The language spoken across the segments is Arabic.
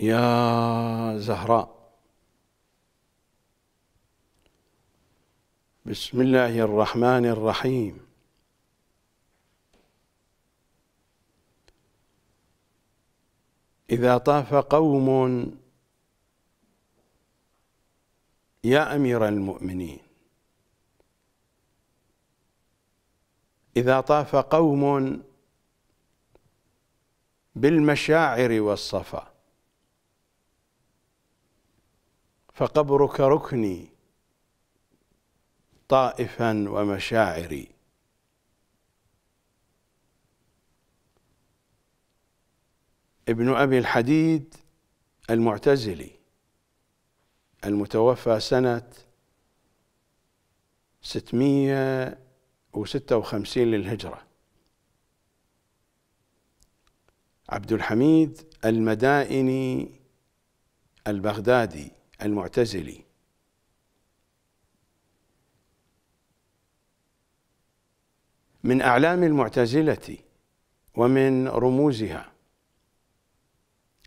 يا زهراء. بسم الله الرحمن الرحيم. إذا طاف قوم يا أمير المؤمنين. إذا طاف قوم بالمشاعر والصفا. فقبرك ركني طائفا ومشاعري. ابن أبي الحديد المعتزلي المتوفى سنة 656 للهجرة. عبد الحميد المدائني البغدادي. المعتزلي. من أعلام المعتزلة ومن رموزها.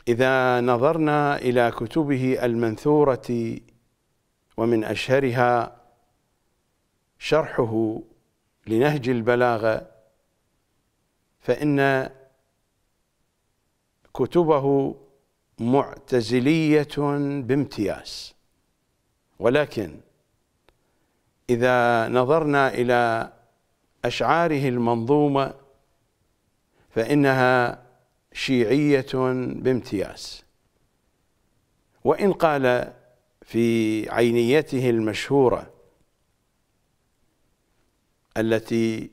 إذا نظرنا إلى كتبه المنثورة ومن أشهرها شرحه لنهج البلاغة فإن كتبه معتزلية بامتياز. ولكن إذا نظرنا إلى أشعاره المنظومة فإنها شيعية بامتياز. وإن قال في عينيته المشهورة التي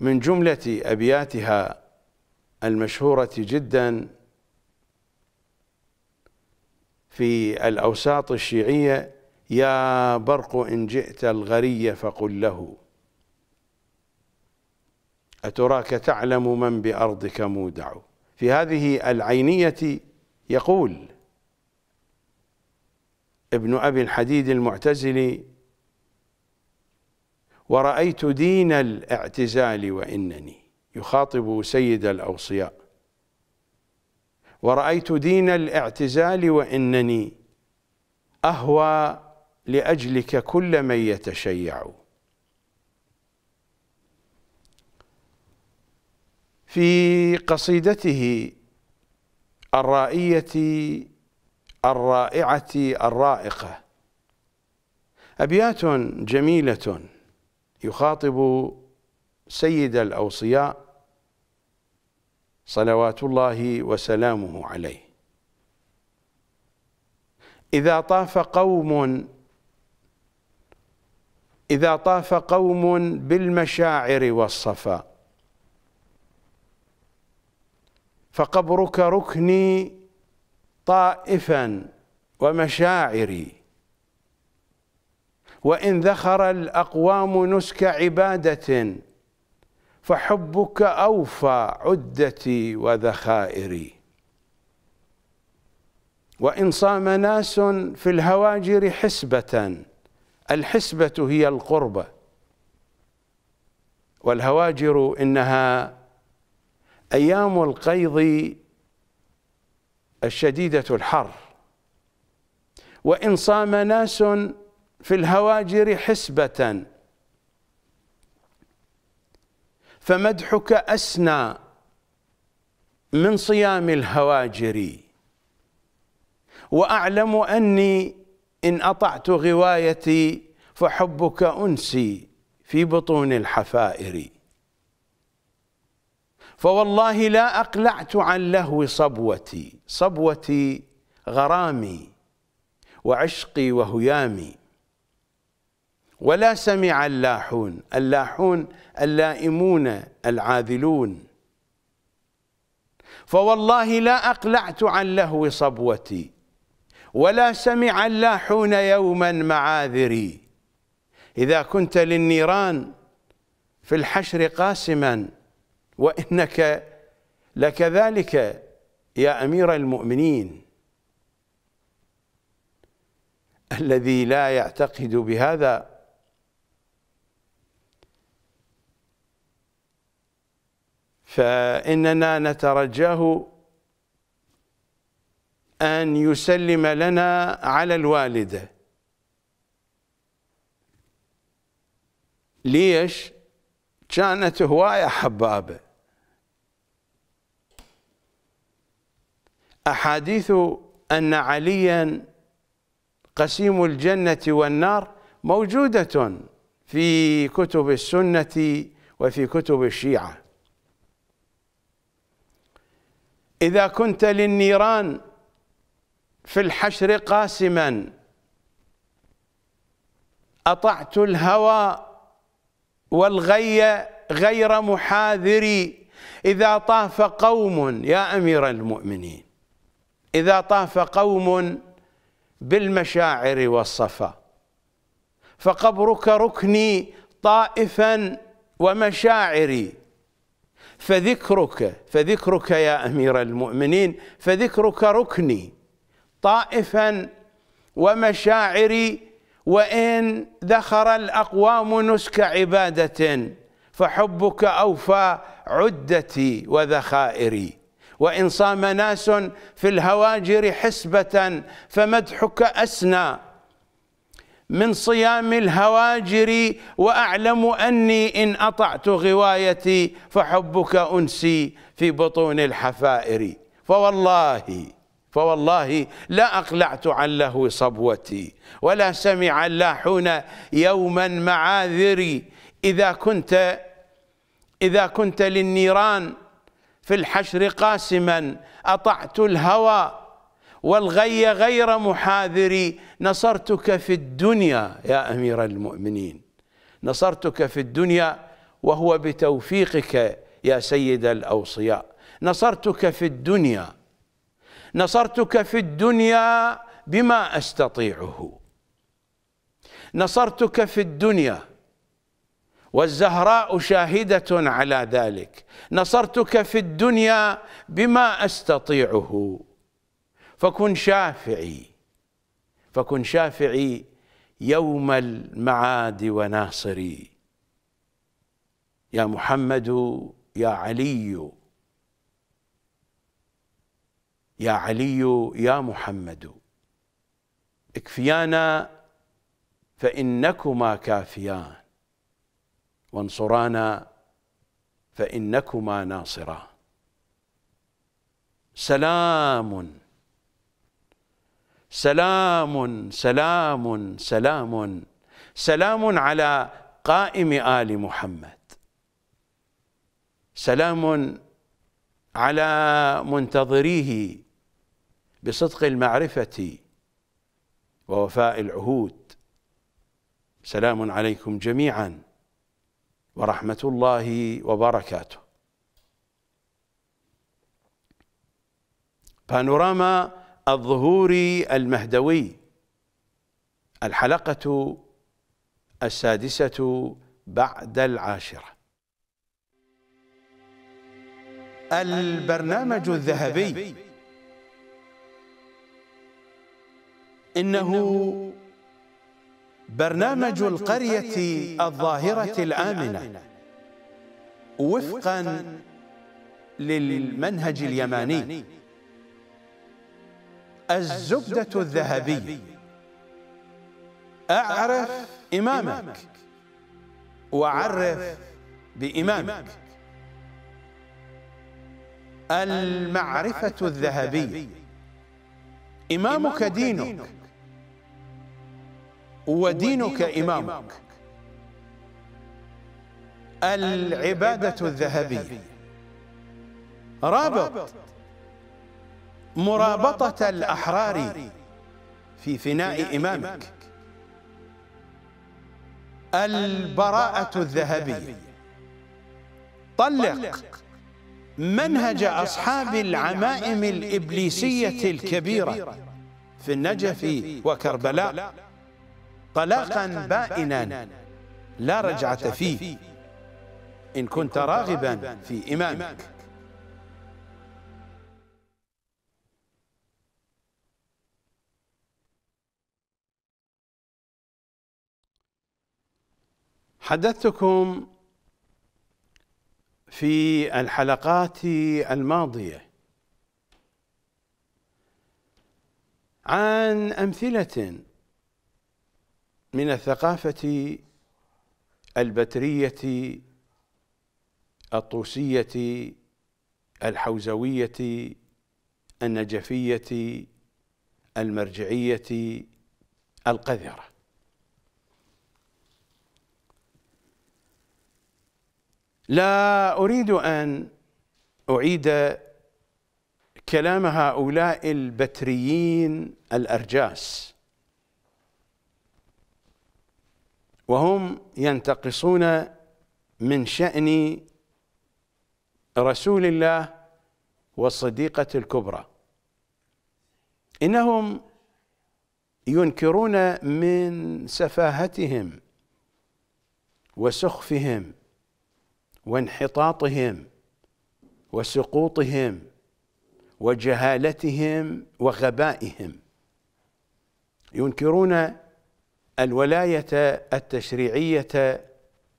من جملة أبياتها المشهورة جدا في الأوساط الشيعية يا برق إن جئت الغري فقل له. أتراك تعلم من بأرضك مودع؟ في هذه العينية يقول ابن أبي الحديد المعتزلي ورأيت دين الاعتزال وإنني يخاطب سيد الأوصياء. ورأيت دين الاعتزال وإنني أهوى لأجلك كل من يتشيع. في قصيدته الرائية الرائعة الرائقة أبيات جميلة يخاطب سيد الأوصياء صلوات الله وسلامه عليه. إذا طاف قوم إذا طاف قوم بالمشاعر والصفا. فقبرك ركني طائفا ومشاعري. وإن ذخر الأقوام نسك عبادة. فحبك أوفى عدتي وذخائري. وإن صام ناس في الهواجر حسبة الحسبة هي القربة. والهواجر إنها أيام القيض الشديدة الحر. وإن صام ناس في الهواجر حسبة فمدحك أسنى من صيام الهواجر. وأعلم أني إن أطعت غوايتي فحبك أنسي في بطون الحفائر. فوالله لا أقلعت عن لهو صبوتي صبوتي غرامي وعشقي وهيامي. ولا سمع اللاحون. اللاحون اللائمون العاذلون فوالله لا أقلعت عن لهو صبوتي ولا سمع اللاحون يوما معاذري. إذا كنت للنيران في الحشر قاسما وإنك لكذلك يا أمير المؤمنين. الذي لا يعتقد بهذا فإننا نترجاه أن يسلم لنا على الوالدة. ليش؟ كانت هواية حبابة أحاديث أن عليا قسيم الجنة والنار موجودة في كتب السنة وفي كتب الشيعة. إذا كنت للنيران في الحشر قاسما أطعت الهوى والغي غير محاذري إذا طاف قوم يا أمير المؤمنين إذا طاف قوم بالمشاعر والصفا فقبرك ركني طائفا ومشاعري. فذكرك فذكرك يا أمير المؤمنين فذكرك ركني طائفا ومشاعري وإن ذخر الأقوام نسك عبادة فحبك أوفى عدتي وذخائري. وإن صام ناس في الهواجر حسبة فمدحك أسنى من صيام الهواجر وأعلم أني إن أطعت غوايتي فحبك أنسي في بطون الحفائر. فوالله فوالله لا أقلعت عن لهو صبوتي ولا سمع اللاحون يوما معاذري. إذا كنت إذا كنت للنيران في الحشر قاسما أطعت الهوى والغي غير محاذري. نصرتك في الدنيا يا أمير المؤمنين. نصرتك في الدنيا وهو بتوفيقك يا سيد الأوصياء. نصرتك في الدنيا نصرتك في الدنيا بما أستطيعه. نصرتك في الدنيا والزهراء شاهدة على ذلك. نصرتك في الدنيا بما أستطيعه. فكن شافعي. فكن شافعي يوم المعاد وناصري. يا محمد يا علي. يا علي يا محمد. اكفيانا فإنكما كافيان. وانصرانا فإنكما ناصران. سلام. سلام سلام سلام. سلام على قائم آل محمد. سلام على منتظريه بصدق المعرفة ووفاء العهود. سلام عليكم جميعا ورحمة الله وبركاته. بانوراما الظهور المهدوي الحلقة السادسة بعد العاشرة. البرنامج الذهبي. إنه برنامج القرية الظاهرة الآمنة. وفقا للمنهج اليماني. الزبدة الذهبية. أعرف إمامك. وعرف بإمامك. المعرفة الذهبية. إمامك دينك. ودينك إمامك. العبادة الذهبية. رابط. مرابطة الأحرار في فناء إمامك. البراءة الذهبية. طلق منهج أصحاب العمائم الإبليسية الكبيرة في النجف وكربلاء. طلاقا بائنا. لا رجعة فيه. إن كنت راغبا في إمامك. حدثتكم في الحلقات الماضية عن أمثلة من الثقافة البترية الطوسية الحوزوية النجفية المرجعية القذرة. لا أريد أن أعيد كلام هؤلاء البتريين الأرجاس. وهم ينتقصون من شأن رسول الله والصديقة الكبرى. إنهم ينكرون من سفاهتهم وسخفهم وانحطاطهم وسقوطهم وجهالتهم وغبائهم. ينكرون الولاية التشريعية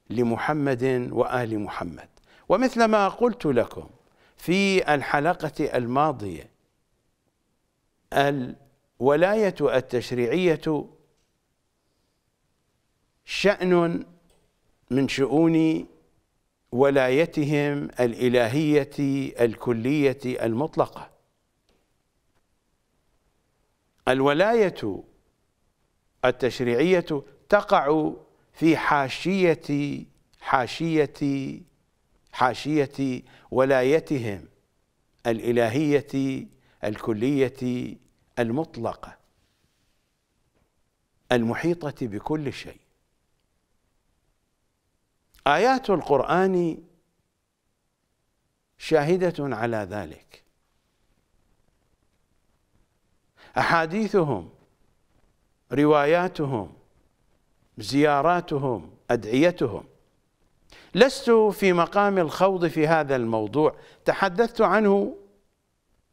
لمحمد وآل محمد. ومثل ما قلت لكم في الحلقة الماضية الولاية التشريعية شأن من شؤون ولايتهم الإلهية الكلية المطلقة. الولاية التشريعية تقع في حاشية حاشية حاشية ولايتهم الإلهية الكلية المطلقة المحيطة بكل شيء. آيات القرآن شاهدة على ذلك. أحاديثهم رواياتهم زياراتهم أدعيتهم. لست في مقام الخوض في هذا الموضوع. تحدثت عنه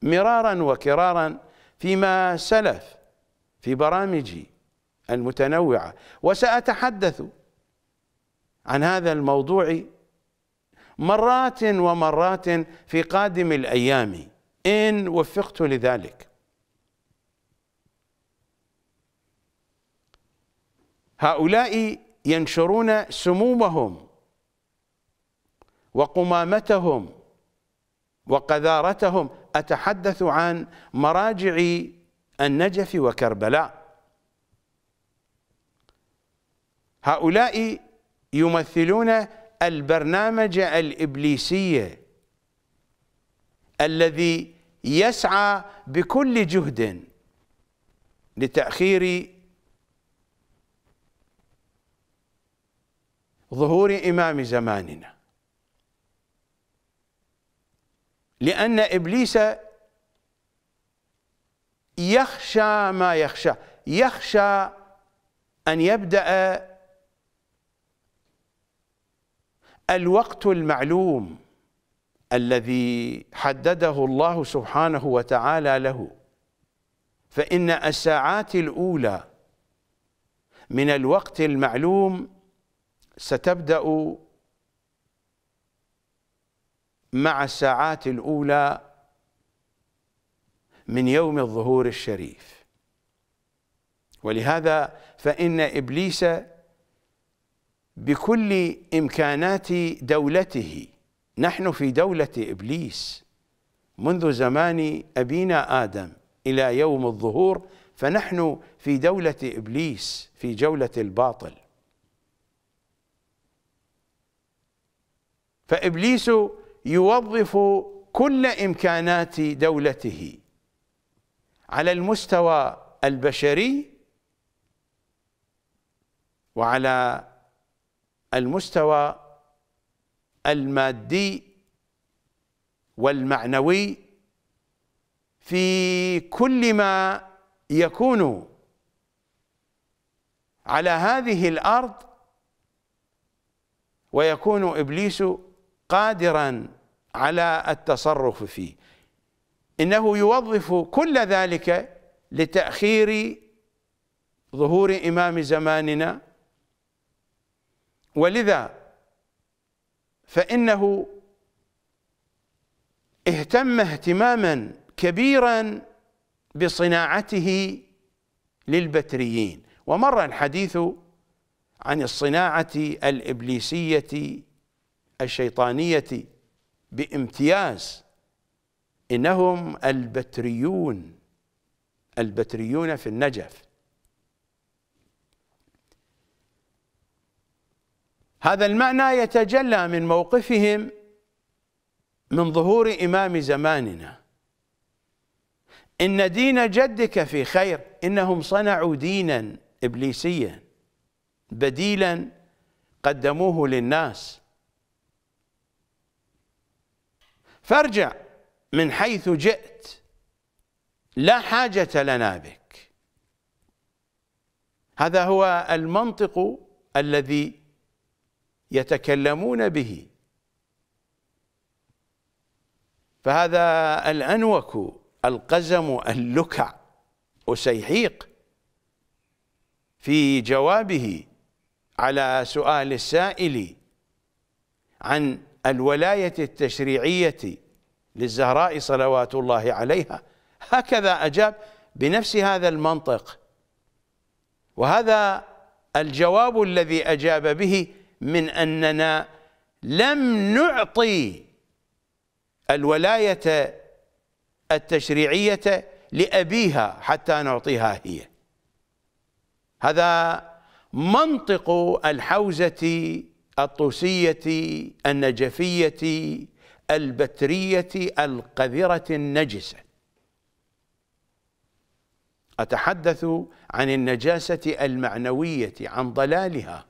مرارا وكرارا فيما سلف في برامجي المتنوعة. وسأتحدث عن هذا الموضوع مرات ومرات في قادم الأيام. إن وفقت لذلك. هؤلاء ينشرون سمومهم وقمامتهم وقذارتهم. أتحدث عن مراجع النجف وكربلاء. هؤلاء يمثلون البرنامج الإبليسي الذي يسعى بكل جهد لتأخير ظهور إمام زماننا. لأن إبليس يخشى ما يخشى يخشى أن يبدأ الوقت المعلوم الذي حدده الله سبحانه وتعالى له. فإن الساعات الأولى من الوقت المعلوم ستبدأ مع الساعات الأولى من يوم الظهور الشريف. ولهذا فإن إبليس بكل إمكانات دولته. نحن في دولة إبليس. منذ زمان أبينا آدم إلى يوم الظهور فنحن في دولة إبليس في جولة الباطل. فإبليس يوظف كل إمكانات دولته على المستوى البشري وعلى المستوى المادي والمعنوي في كل ما يكون على هذه الأرض ويكون إبليس قادرا على التصرف فيه. إنه يوظف كل ذلك لتأخير ظهور إمام زماننا ولذا فإنه اهتم اهتماما كبيرا بصناعته للبتريين. ومر الحديث عن الصناعة الإبليسية الشيطانية بامتياز إنهم البتريون البتريون في النجف. هذا المعنى يتجلى من موقفهم من ظهور إمام زماننا. إن دين جدك في خير إنهم صنعوا دينا إبليسيا بديلا قدموه للناس. فارجع من حيث جئت لا حاجة لنا بك. هذا هو المنطق الذي يتكلمون به. فهذا الأنوك القزم اللكع أسيحيق في جوابه على سؤال السائل عن الولاية التشريعية للزهراء صلوات الله عليها. هكذا أجاب بنفس هذا المنطق. وهذا الجواب الذي أجاب به من أننا لم نعطي الولاية التشريعية لأبيها حتى نعطيها هي. هذا منطق الحوزة الطوسية النجفية البترية القذرة النجسة. أتحدث عن النجاسة المعنوية عن ضلالها.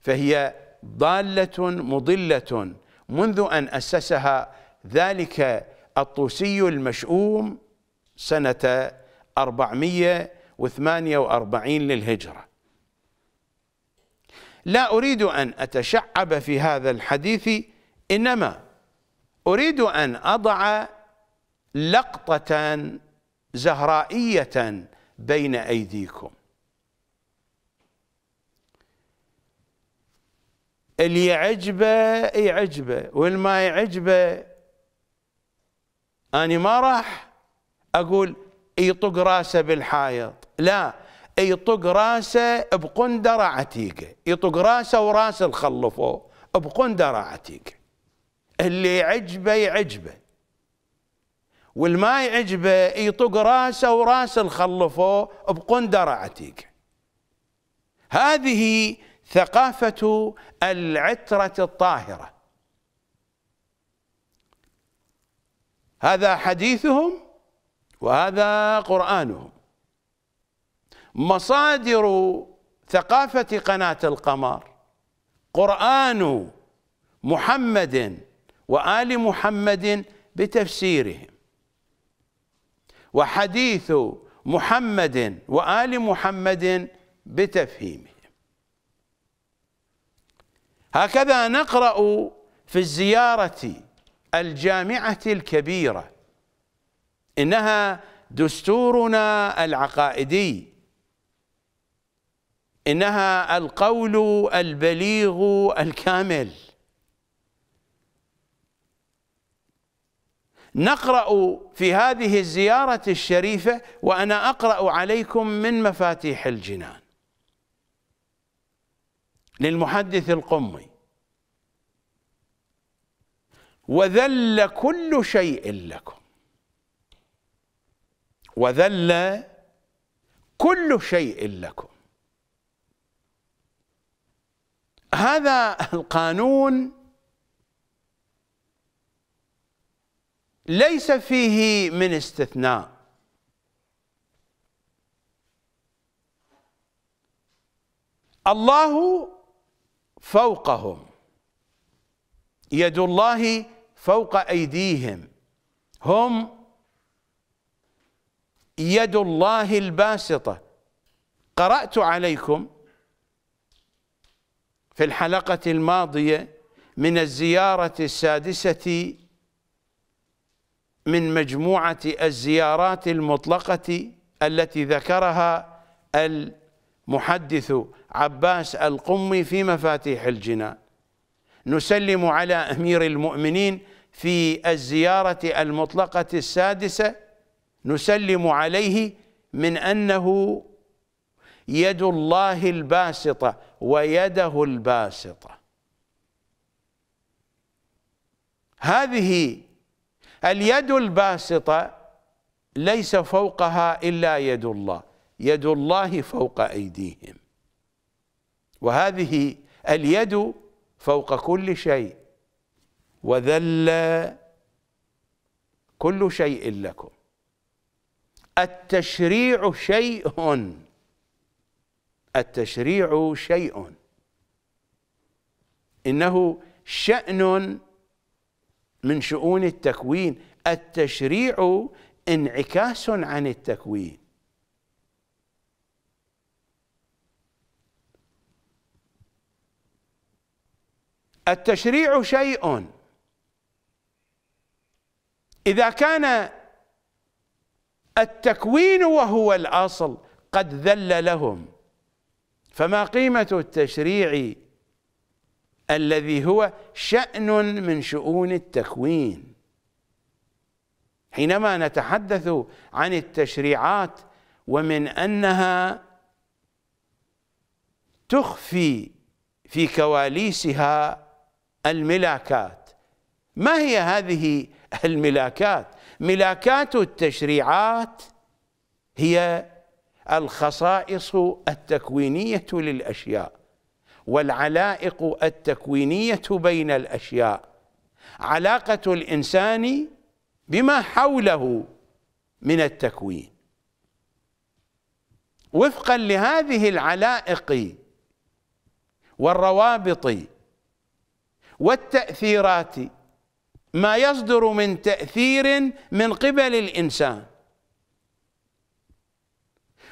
فهي ضالة مضلة منذ أن أسسها ذلك الطوسي المشؤوم سنة 448 للهجرة. لا أريد أن أتشعب في هذا الحديث إنما أريد أن أضع لقطة زهرائية بين أيديكم. اللي يعجبه يعجبه واللي ما يعجبه أنا ما راح أقول يطق راسه بالحائط. لا يطق راسه بقندرة عتيقة يطق راسه وراس الخلفه بقندرة عتيقة اللي يعجبه يعجبه والما يعجبه يطق راسه وراس الخلفه بقندرة عتيقة هذه ثقافة العترة الطاهرة. هذا حديثهم وهذا قرآنهم. مصادر ثقافة قناة القمر قرآن محمد وآل محمد بتفسيرهم وحديث محمد وآل محمد بتفهيمهم. هكذا نقرأ في الزيارة الجامعة الكبيرة. إنها دستورنا العقائدي. إنها القول البليغ الكامل. نقرأ في هذه الزيارة الشريفة وأنا أقرأ عليكم من مفاتيح الجنان. للمحدث القمي. وذل كل شيء لكم. وذل كل شيء لكم. هذا القانون ليس فيه من استثناء. الله فوقهم. يد الله فوق أيديهم. هم يد الله الباسطة. قرأت عليكم في الحلقة الماضية من الزيارة السادسة من مجموعة الزيارات المطلقة التي ذكرها المحدث عباس القمي في مفاتيح الجنان. نسلم على أمير المؤمنين في الزيارة المطلقة السادسة. نسلم عليه من أنه يد الله الباسطة ويده الباسطة. هذه اليد الباسطة ليس فوقها إلا يد الله. يد الله فوق أيديهم. وهذه اليد فوق كل شيء. وذل كل شيء لكم. التشريع شيء. التشريع شيء. إنه شأن من شؤون التكوين. التشريع انعكاس عن التكوين. التشريع شيء. إذا كان التكوين وهو الأصل قد ذل لهم فما قيمة التشريع الذي هو شأن من شؤون التكوين؟ حينما نتحدث عن التشريعات ومن أنها تخفي في كواليسها الملاكات. ما هي هذه الملاكات؟ ملاكات التشريعات هي الخصائص التكوينية للأشياء والعلائق التكوينية بين الأشياء. علاقة الإنسان بما حوله من التكوين. وفقا لهذه العلائق والروابط والتأثيرات ما يصدر من تأثير من قبل الإنسان.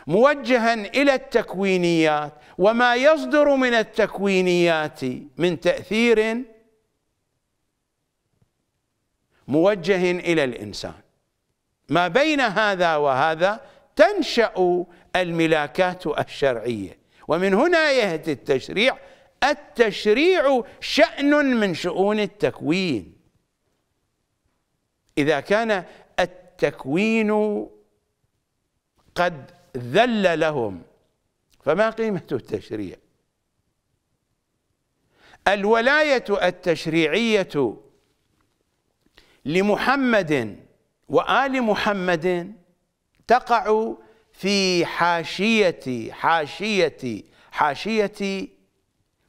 موجها إلى التكوينيات وما يصدر من التكوينيات من تأثير موجه إلى الإنسان. ما بين هذا وهذا تنشأ الملاكات الشرعية ومن هنا يهدي التشريع التشريع شأن من شؤون التكوين. إذا كان التكوين قد ذل لهم فما قيمة التشريع؟ الولاية التشريعية لمحمد وآل محمد تقع في حاشية حاشية حاشية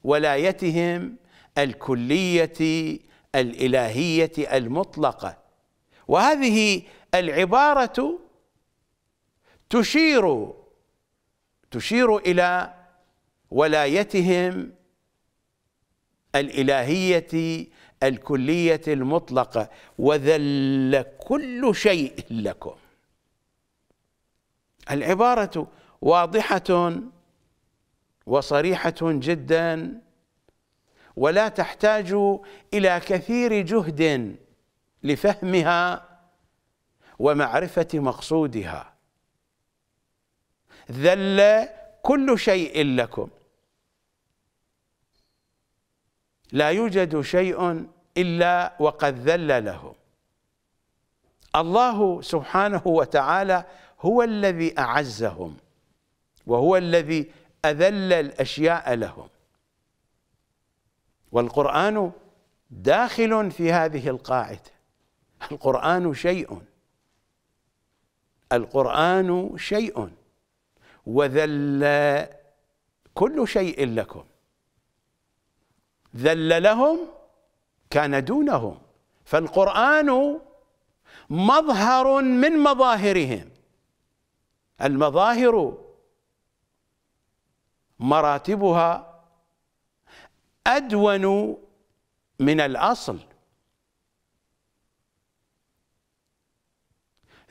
ولايتهم الكلية الإلهية المطلقة. وهذه العبارة تشير تشير إلى ولايتهم الإلهية الكلية المطلقة. وذل كل شيء لكم. العبارة واضحة وصريحة جدا ولا تحتاج إلى كثير جهد لفهمها ومعرفة مقصودها. ذل كل شيء لكم. لا يوجد شيء إلا وقد ذل له الله سبحانه وتعالى هو الذي أعزهم وهو الذي أذل الأشياء لهم. والقرآن داخل في هذه القاعدة. القرآن شيء. القرآن شيء. وذل كل شيء لكم. ذل لهم كان دونهم. فالقرآن مظهر من مظاهرهم. المظاهر مراتبها أدون من الأصل.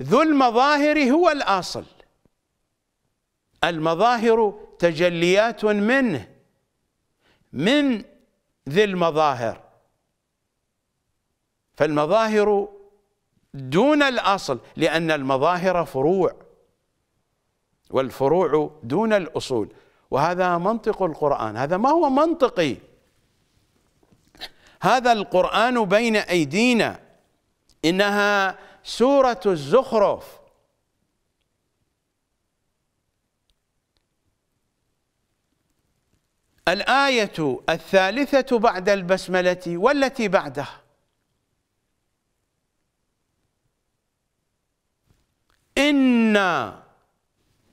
ذو المظاهر هو الأصل. المظاهر تجليات منه من ذي المظاهر. فالمظاهر دون الأصل لأن المظاهر فروع والفروع دون الأصول. وهذا منطق القرآن. هذا ما هو منطقي. هذا القرآن بين أيدينا. إنها سورة الزخرف. الآية الثالثة بعد البسملة والتي بعدها. إِنَّا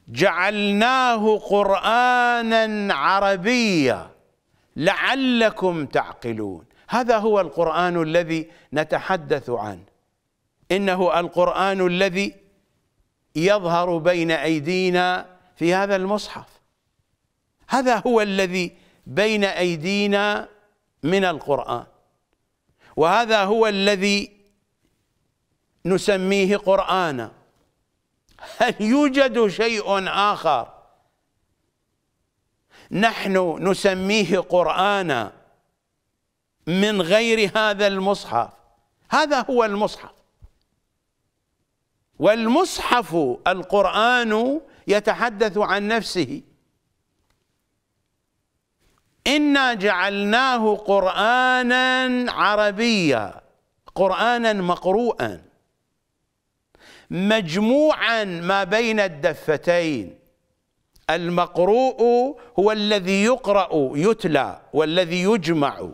جعلناه قرآنا عربيا لعلكم تعقلون. هذا هو القرآن الذي نتحدث عنه. إنه القرآن الذي يظهر بين أيدينا في هذا المصحف. هذا هو الذي بين أيدينا من القرآن. وهذا هو الذي نسميه قرآنا. هل يوجد شيء آخر؟ نحن نسميه قرآنا من غير هذا المصحف. هذا هو المصحف. والمصحف القرآن يتحدث عن نفسه. إنا جعلناه قرآنا عربيا قرآنا مقروءا. مجموعا ما بين الدفتين. المقروء هو الذي يقرأ يتلى والذي يجمع.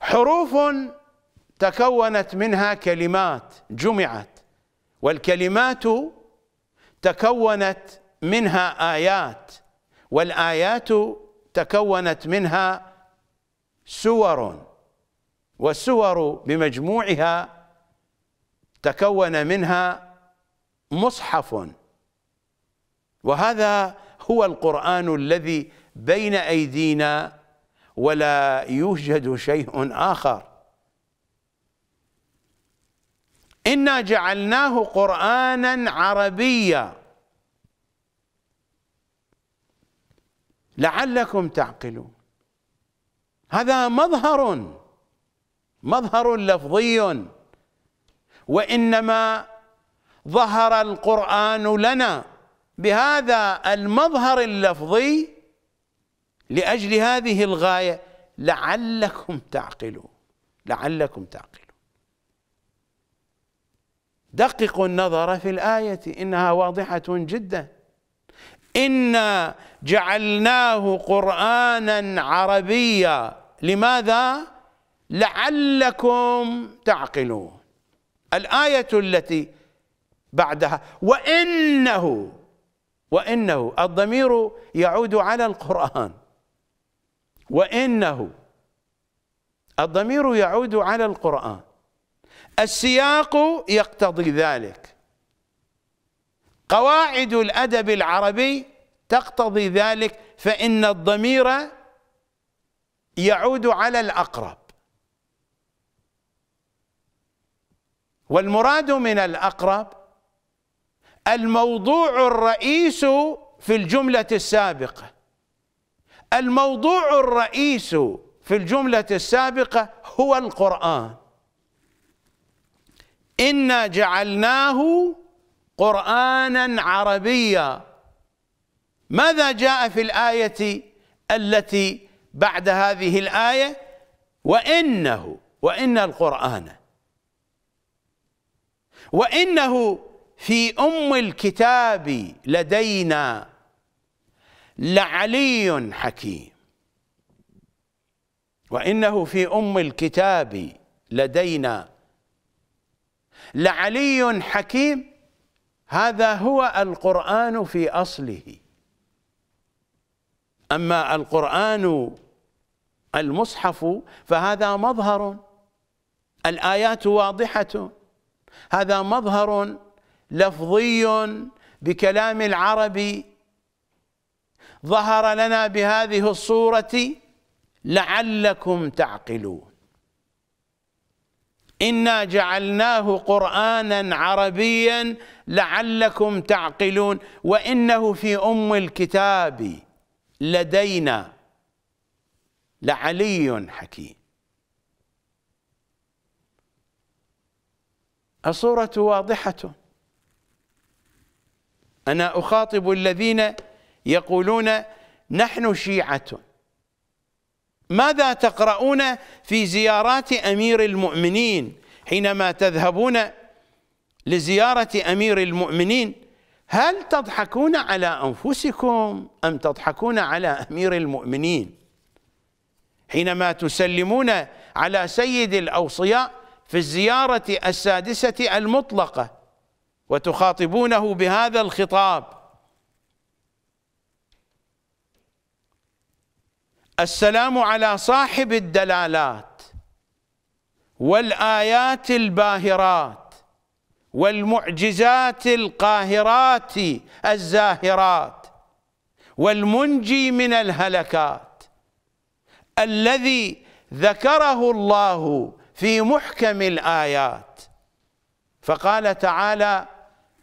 حروف تكونت منها كلمات جمعت والكلمات تكونت منها آيات والآيات تكونت منها سور. والسور بمجموعها تكون منها مصحف. وهذا هو القرآن الذي بين أيدينا ولا يوجد شيء آخر. إنا جعلناه قرآنا عربيا. لعلكم تعقلون. هذا مظهر. مظهر لفظي. وإنما ظهر القرآن لنا بهذا المظهر اللفظي لأجل هذه الغاية. لعلكم تعقلون. لعلكم تعقلون. دققوا النظر في الآية إنها واضحة جدا. إنا جعلناه قرآنا عربيا. لماذا؟ لعلكم تعقلون. الآية التي بعدها وإنه وإنه الضمير يعود على القرآن. وإنه الضمير يعود على القرآن. السياق يقتضي ذلك. قواعد الأدب العربي تقتضي ذلك فإن الضمير يعود على الأقرب. والمراد من الأقرب الموضوع الرئيس في الجملة السابقة. الموضوع الرئيس في الجملة السابقة هو القرآن. إنا جعلناه قرآنا عربيا. ماذا جاء في الآية التي بعد هذه الآية؟ وإنه وإن القرآن وإنه في أم الكتاب لدينا لعلي حكيم. وإنه في أم الكتاب لدينا لعلي حكيم. هذا هو القرآن في أصله. أما القرآن المصحف فهذا مظهر. الآيات واضحة. هذا مظهر لفظي بكلام العرب. ظهر لنا بهذه الصورة لعلكم تعقلون. إنا جعلناه قرآنا عربيا لعلكم تعقلون. وإنه في أم الكتاب لدينا لعلي حكيم. الصورة واضحة. أنا أخاطب الذين يقولون نحن شيعة. ماذا تقرؤون في زيارات أمير المؤمنين حينما تذهبون لزيارة أمير المؤمنين؟ هل تضحكون على أنفسكم أم تضحكون على أمير المؤمنين؟ حينما تسلمون على سيد الأوصياء في الزيارة السادسة المطلقة وتخاطبونه بهذا الخطاب. السلام على صاحب الدلالات والآيات الباهرات والمعجزات القاهرات الزاهرات والمنجي من الهلكات الذي ذكره الله في محكم الآيات. فقال تعالى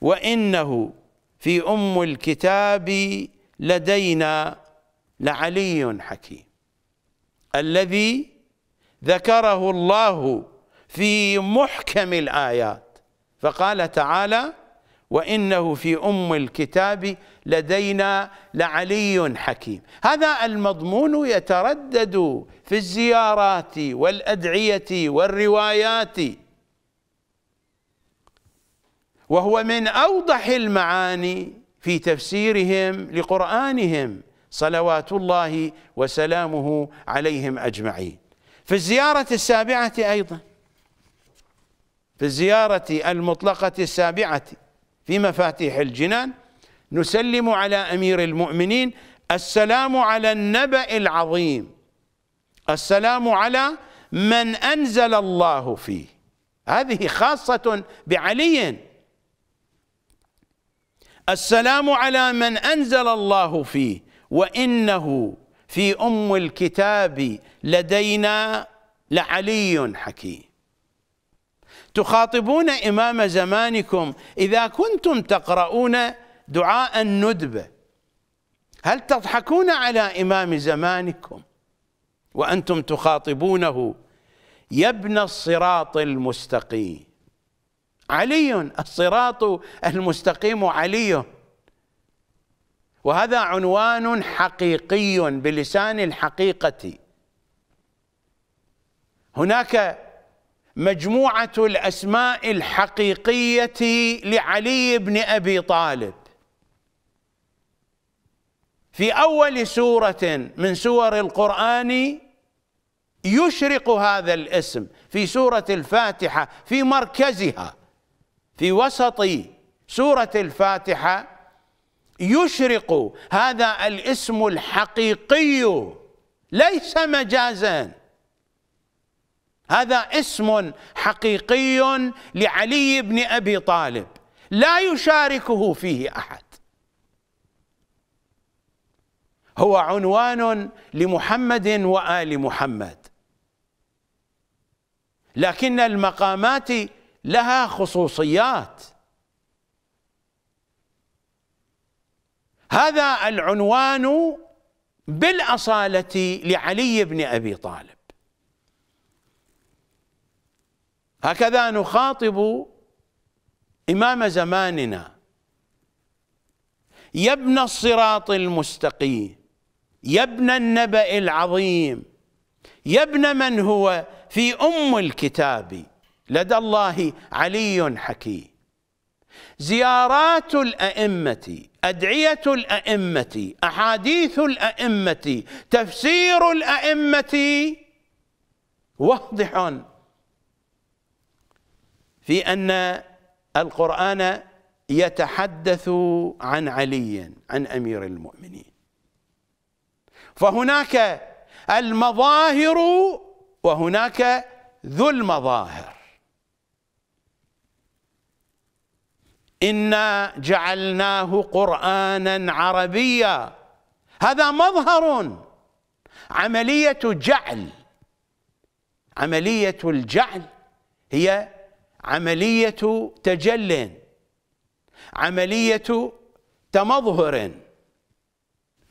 وإنه في أم الكتاب لدينا لعلي حكيم. الذي ذكره الله في محكم الآيات. فقال تعالى وإنه في أم الكتاب لدينا لعلي حكيم. هذا المضمون يتردد في الزيارات والأدعية والروايات. وهو من أوضح المعاني في تفسيرهم لقرآنهم صلوات الله وسلامه عليهم أجمعين. في الزيارة السابعة أيضا في الزيارة المطلقة السابعة في مفاتيح الجنان نسلم على أمير المؤمنين السلام على النبأ العظيم السلام على من أنزل الله فيه. هذه خاصة بعلي. السلام على من أنزل الله فيه وإنه في أم الكتاب لدينا لعلي حكيم. تخاطبون إمام زمانكم. إذا كنتم تقرؤون دعاء الندبه هل تضحكون على إمام زمانكم؟ وأنتم تخاطبونه. يا ابن الصراط المستقيم. علي الصراط المستقيم علي. وهذا عنوان حقيقي بلسان الحقيقة. هناك مجموعة الأسماء الحقيقية لعلي بن أبي طالب. في أول سورة من سور القرآن يشرق هذا الاسم في سورة الفاتحة في مركزها في وسط سورة الفاتحة يشرق هذا الاسم الحقيقي ليس مجازا. هذا اسم حقيقي لعلي بن أبي طالب. لا يشاركه فيه أحد. هو عنوان لمحمد وآل محمد. لكن المقامات لها خصوصيات. هذا العنوان بالأصالة لعلي بن أبي طالب. هكذا نخاطب إمام زماننا. يا ابن الصراط المستقيم يا ابن النبأ العظيم يا ابن من هو في أم الكتاب. لدى الله علي حكيم. زيارات الأئمة أدعية الأئمة أحاديث الأئمة تفسير الأئمة واضح. في أن القرآن يتحدث عن علي عن أمير المؤمنين. فهناك المظاهر وهناك ذو المظاهر. إنا جعلناه قرانا عربيا. هذا مظهر. عملية جعل. عملية الجعل هي عملية تجل عملية تمظهر.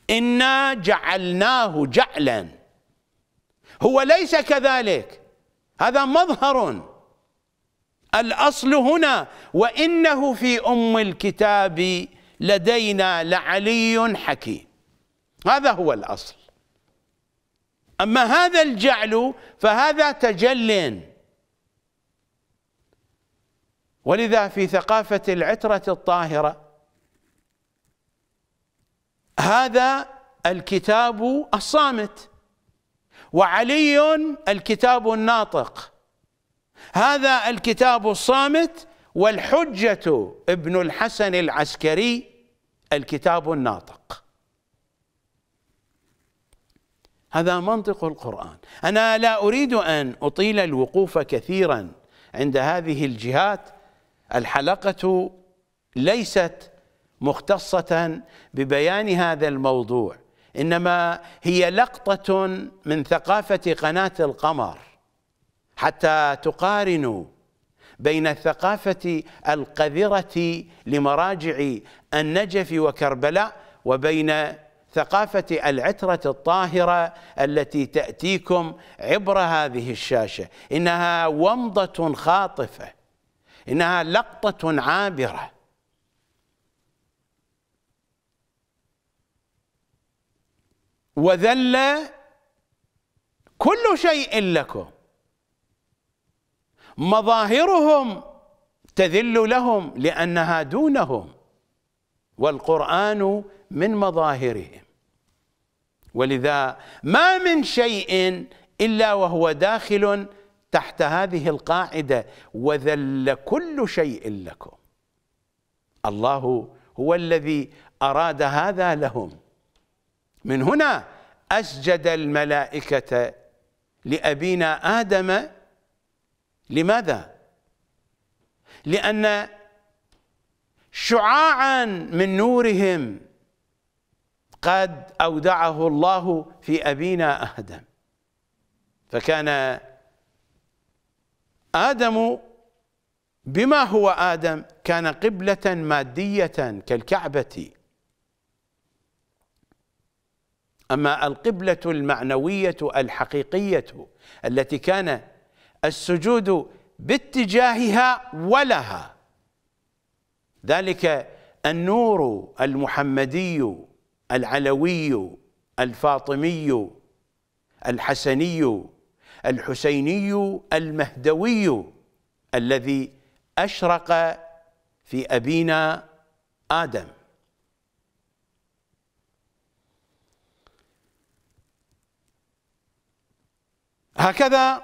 إنا جعلناه جعلا. هو ليس كذلك. هذا مظهر. الأصل هنا وإنه في أم الكتاب لدينا لعلي حكيم. هذا هو الأصل. أما هذا الجعل فهذا تجل. ولذا في ثقافة العترة الطاهرة هذا الكتاب الصامت وعلي الكتاب الناطق. هذا الكتاب الصامت والحجة ابن الحسن العسكري الكتاب الناطق. هذا منطق القرآن. أنا لا أريد أن أطيل الوقوف كثيرا عند هذه الجهات الحلقة ليست مختصة ببيان هذا الموضوع إنما هي لقطة من ثقافة قناة القمر حتى تقارنوا بين الثقافة القذرة لمراجع النجف وكربلاء وبين ثقافة العترة الطاهرة التي تأتيكم عبر هذه الشاشة إنها ومضة خاطفة. إنها لقطة عابرة. وذل كل شيء لكم. مظاهرهم تذل لهم لأنها دونهم. والقرآن من مظاهرهم. ولذا ما من شيء إلا وهو داخل تحت هذه القاعدة وذل كل شيء لكم. الله هو الذي أراد هذا لهم. من هنا أسجد الملائكة لأبينا آدم. لماذا؟ لأن شعاعا من نورهم قد أودعه الله في أبينا آدم. فكان آدم بما هو آدم كان قبلة مادية كالكعبة. أما القبلة المعنوية الحقيقية التي كان السجود باتجاهها ولها. ذلك النور المحمدي العلوي الفاطمي الحسني الحسيني المهدوي الذي أشرق في أبينا آدم. هكذا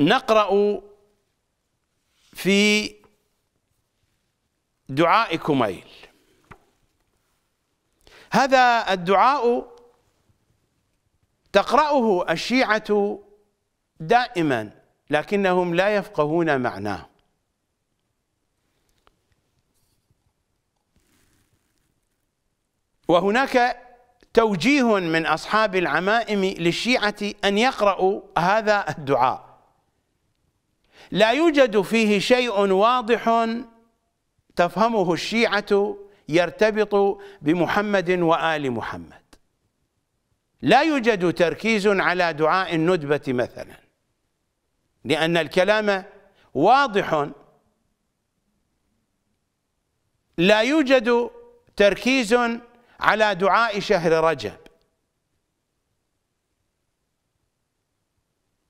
نقرأ في دعاء كميل. هذا الدعاء تقرأه الشيعة دائما لكنهم لا يفقهون معناه. وهناك توجيه من أصحاب العمائم للشيعة أن يقرأوا هذا الدعاء. لا يوجد فيه شيء واضح تفهمه الشيعة يرتبط بمحمد وآل محمد. لا يوجد تركيز على دعاء الندبة مثلا لأن الكلام واضح. لا يوجد تركيز على دعاء شهر رجب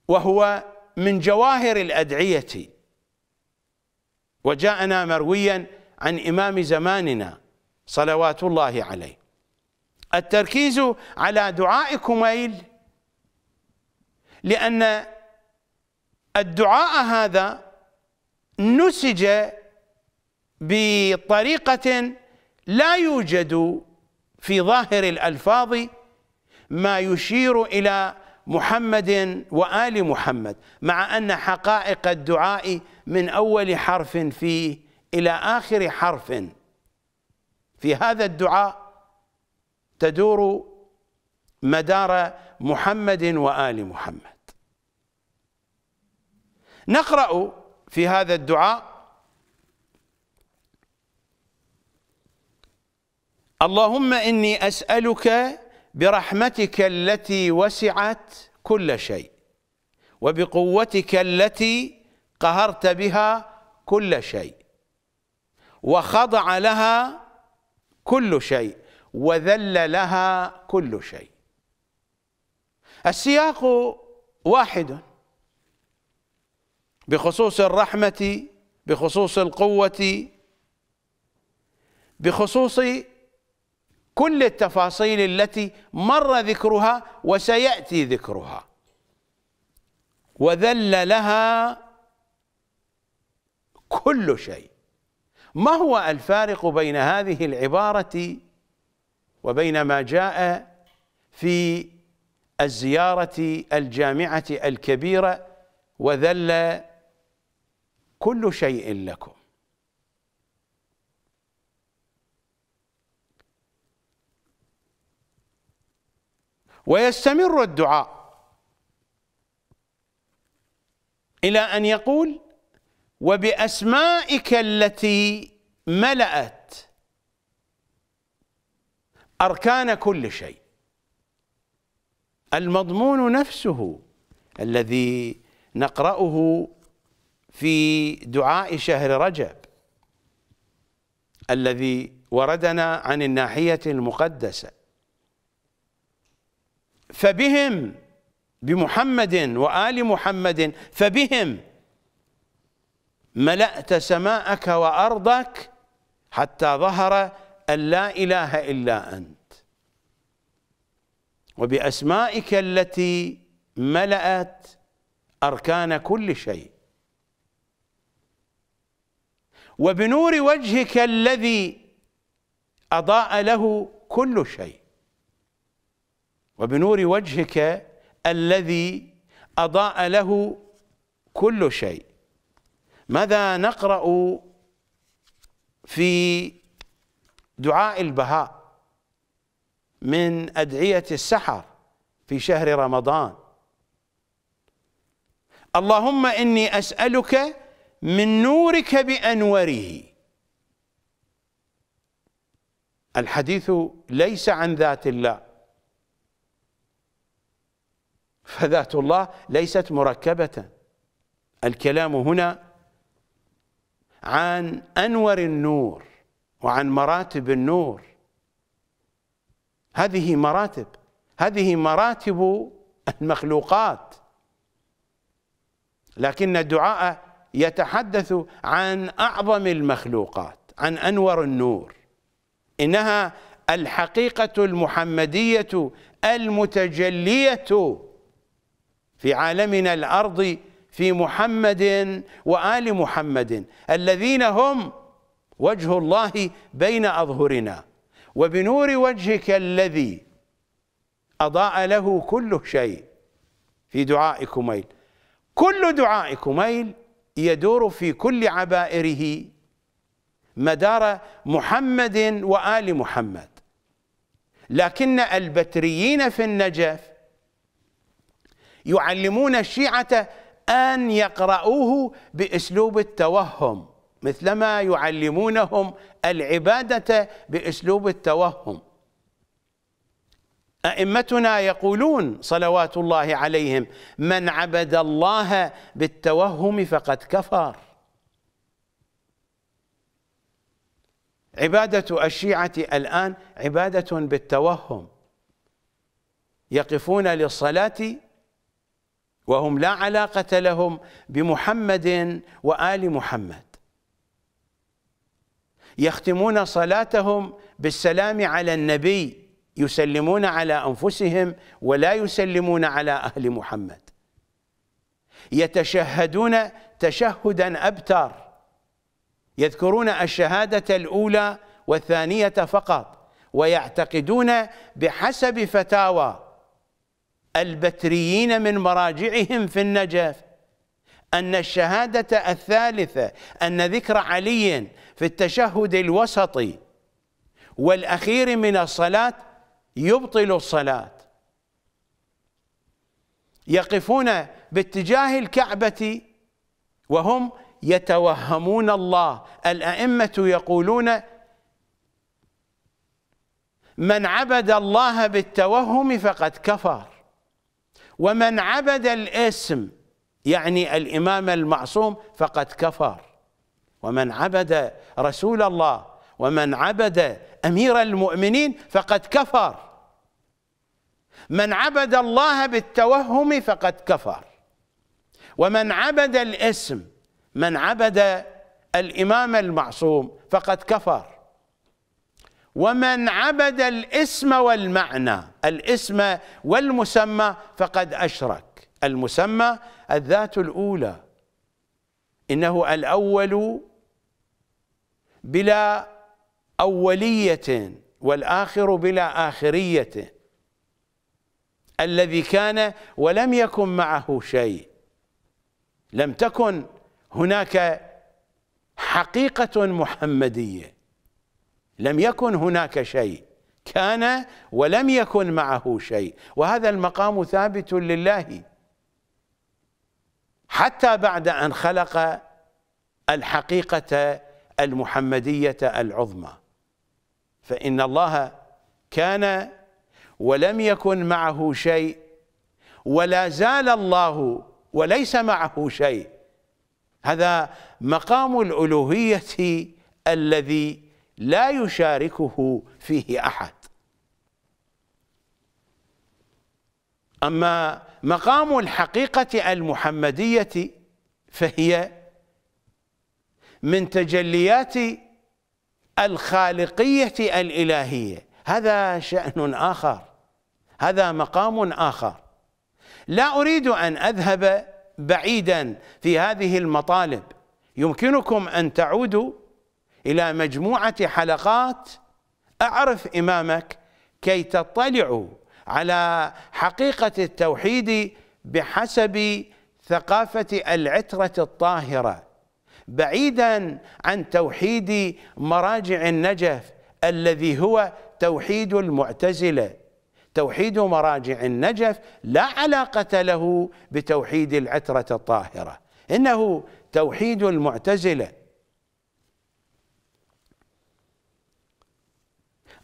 وهو من جواهر الأدعية. وجاءنا مرويا عن إمام زماننا صلوات الله عليه. التركيز على دعاء كميل لأن الدعاء هذا نسج بطريقة لا يوجد في ظاهر الألفاظ ما يشير إلى محمد وآل محمد مع أن حقائق الدعاء من أول حرف فيه إلى آخر حرف. في هذا الدعاء تدور مدار محمد وآل محمد. نقرأ في هذا الدعاء اللهم إني أسألك برحمتك التي وسعت كل شيء وبقوتك التي قهرت بها كل شيء وخضع لها كل شيء. وذل لها كل شيء. السياق واحد بخصوص الرحمة بخصوص القوة بخصوص كل التفاصيل التي مر ذكرها وسيأتي ذكرها. وذل لها كل شيء. ما هو الفارق بين هذه العبارة وبين ما جاء في الزيارة الجامعة الكبيرة وذل كل شيء لكم. ويستمر الدعاء إلى أن يقول وبأسمائك التي ملأت أركان كل شيء. المضمون نفسه الذي نقرأه في دعاء شهر رجب الذي وردنا عن الناحية المقدسة. فبهم بمحمد وآل محمد فبهم ملأت سماءك وأرضك حتى ظهر أن لا إله إلا أنت. وبأسمائك التي ملأت أركان كل شيء. وبنور وجهك الذي أضاء له كل شيء. وبنور وجهك الذي أضاء له كل شيء. ماذا نقرأ في دعاء البهاء من أدعية السحر في شهر رمضان. اللهم إني أسألك من نورك بأنوره. الحديث ليس عن ذات الله. فذات الله ليست مركبة. الكلام هنا عن أنور النور. وعن مراتب النور. هذه مراتب هذه مراتب المخلوقات. لكن الدعاء يتحدث عن أعظم المخلوقات عن أنور النور. إنها الحقيقة المحمدية المتجلية في عالمنا الأرض في محمد وآل محمد الذين هم وجه الله بين أظهرنا. وبنور وجهك الذي أضاء له كل شيء. في دعاء كميل كل دعاء كميل يدور في كل عبائره مدار محمد وآل محمد. لكن البتريين في النجف يعلمون الشيعة أن يقرؤوه بأسلوب التوهم. مثلما يعلمونهم العبادة بأسلوب التوهم. أئمتنا يقولون صلوات الله عليهم من عبد الله بالتوهم فقد كفر. عبادة الشيعة الآن عبادة بالتوهم. يقفون للصلاة وهم لا علاقة لهم بمحمد وآل محمد. يختمون صلاتهم بالسلام على النبي يسلمون على أنفسهم ولا يسلمون على أهل محمد. يتشهدون تشهدا أبتر. يذكرون الشهادة الأولى والثانية فقط ويعتقدون بحسب فتاوى البتريين من مراجعهم في النجف. أن الشهادة الثالثة أن ذكر علي في التشهد الوسطي والأخير من الصلاة يبطل الصلاة. يقفون باتجاه الكعبة وهم يتوهمون الله. الأئمة يقولون من عبد الله بالتوهم فقد كفر ومن عبد الاسم يعني الإمام المعصوم فقد كفر. ومن عبد رسول الله ومن عبد أمير المؤمنين فقد كفر. من عبد الله بالتوهم فقد كفر. ومن عبد الاسم من عبد الإمام المعصوم فقد كفر. ومن عبد الاسم والمعنى الاسم والمسمى فقد أشرك. المسمى الذات الأولى إنه الأول بلا أولية والآخر بلا آخرية الذي كان ولم يكن معه شيء. لم تكن هناك حقيقة محمدية. لم يكن هناك شيء. كان ولم يكن معه شيء. وهذا المقام ثابت لله. حتى بعد أن خلق الحقيقة المحمدية العظمى. فإن الله كان ولم يكن معه شيء ولا زال الله وليس معه شيء. هذا مقام الألوهية الذي لا يشاركه فيه أحد. أما مقام الحقيقة المحمدية فهي من تجليات الخالقية الإلهية. هذا شأن آخر. هذا مقام آخر. لا أريد أن أذهب بعيدا في هذه المطالب. يمكنكم أن تعودوا إلى مجموعة حلقات. أعرف إمامك كي تطلعوا على حقيقة التوحيد بحسب ثقافة العترة الطاهرة بعيدا عن توحيد مراجع النجف الذي هو توحيد المعتزلة. توحيد مراجع النجف لا علاقة له بتوحيد العترة الطاهرة إنه توحيد المعتزلة.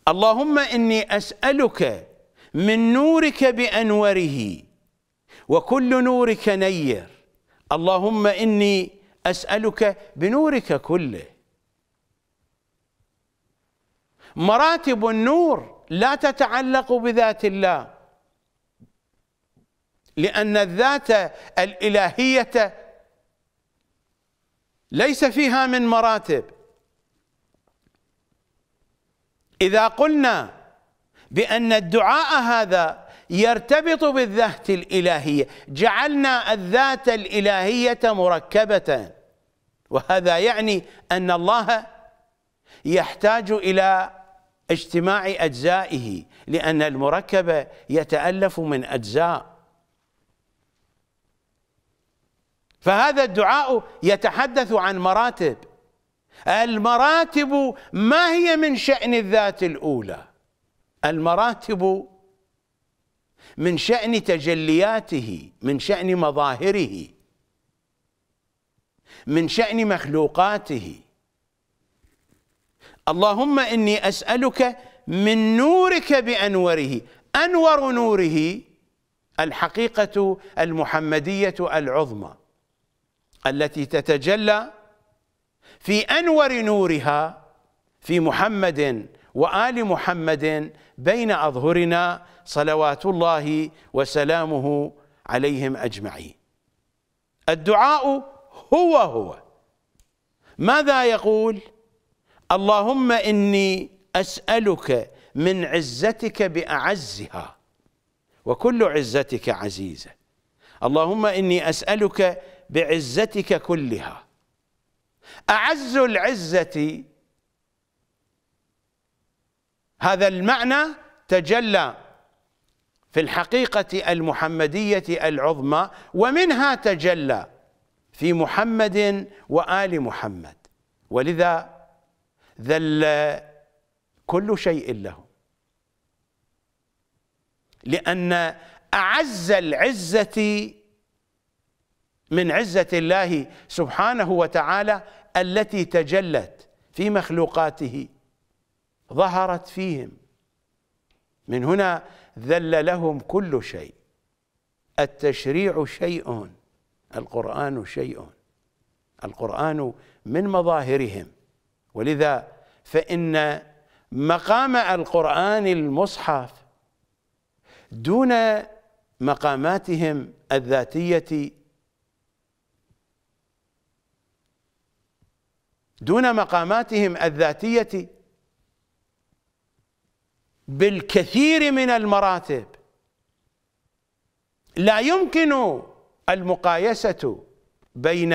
اللهم إني أسألك من نورك بأنوره وكل نورك نير. اللهم إني أسألك بنورك كله. مراتب النور لا تتعلق بذات الله لأن الذات الإلهية ليس فيها من مراتب. إذا قلنا بأن الدعاء هذا يرتبط بالذات الإلهية. جعلنا الذات الإلهية مركبة. وهذا يعني أن الله يحتاج إلى اجتماع أجزائه لأن المركب يتألف من أجزاء. فهذا الدعاء يتحدث عن مراتب. المراتب ما هي من شأن الذات الأولى؟ المراتب من شأن تجلياته من شأن مظاهره من شأن مخلوقاته. اللهم إني أسألك من نورك بأنوره أنور نوره الحقيقة المحمدية العظمى التي تتجلى في أنور نورها في محمد وآل محمد بين أظهرنا صلوات الله وسلامه عليهم أجمعين. الدعاء هو هو. ماذا يقول؟ اللهم إني أسألك من عزتك بأعزها وكل عزتك عزيزة. اللهم إني أسألك بعزتك كلها. أعز العزة هذا المعنى تجلى في الحقيقة المحمدية العظمى ومنها تجلى في محمد وآل محمد. ولذا ذل كل شيء له لأن أعز العزة من عزة الله سبحانه وتعالى التي تجلت في مخلوقاته. ظهرت فيهم. من هنا ذل لهم كل شيء. التشريع شيء القرآن شيء. القرآن من مظاهرهم. ولذا فإن مقام القرآن المصحف دون مقاماتهم الذاتية دون مقاماتهم الذاتية بالكثير من المراتب. لا يمكن المقايسة بين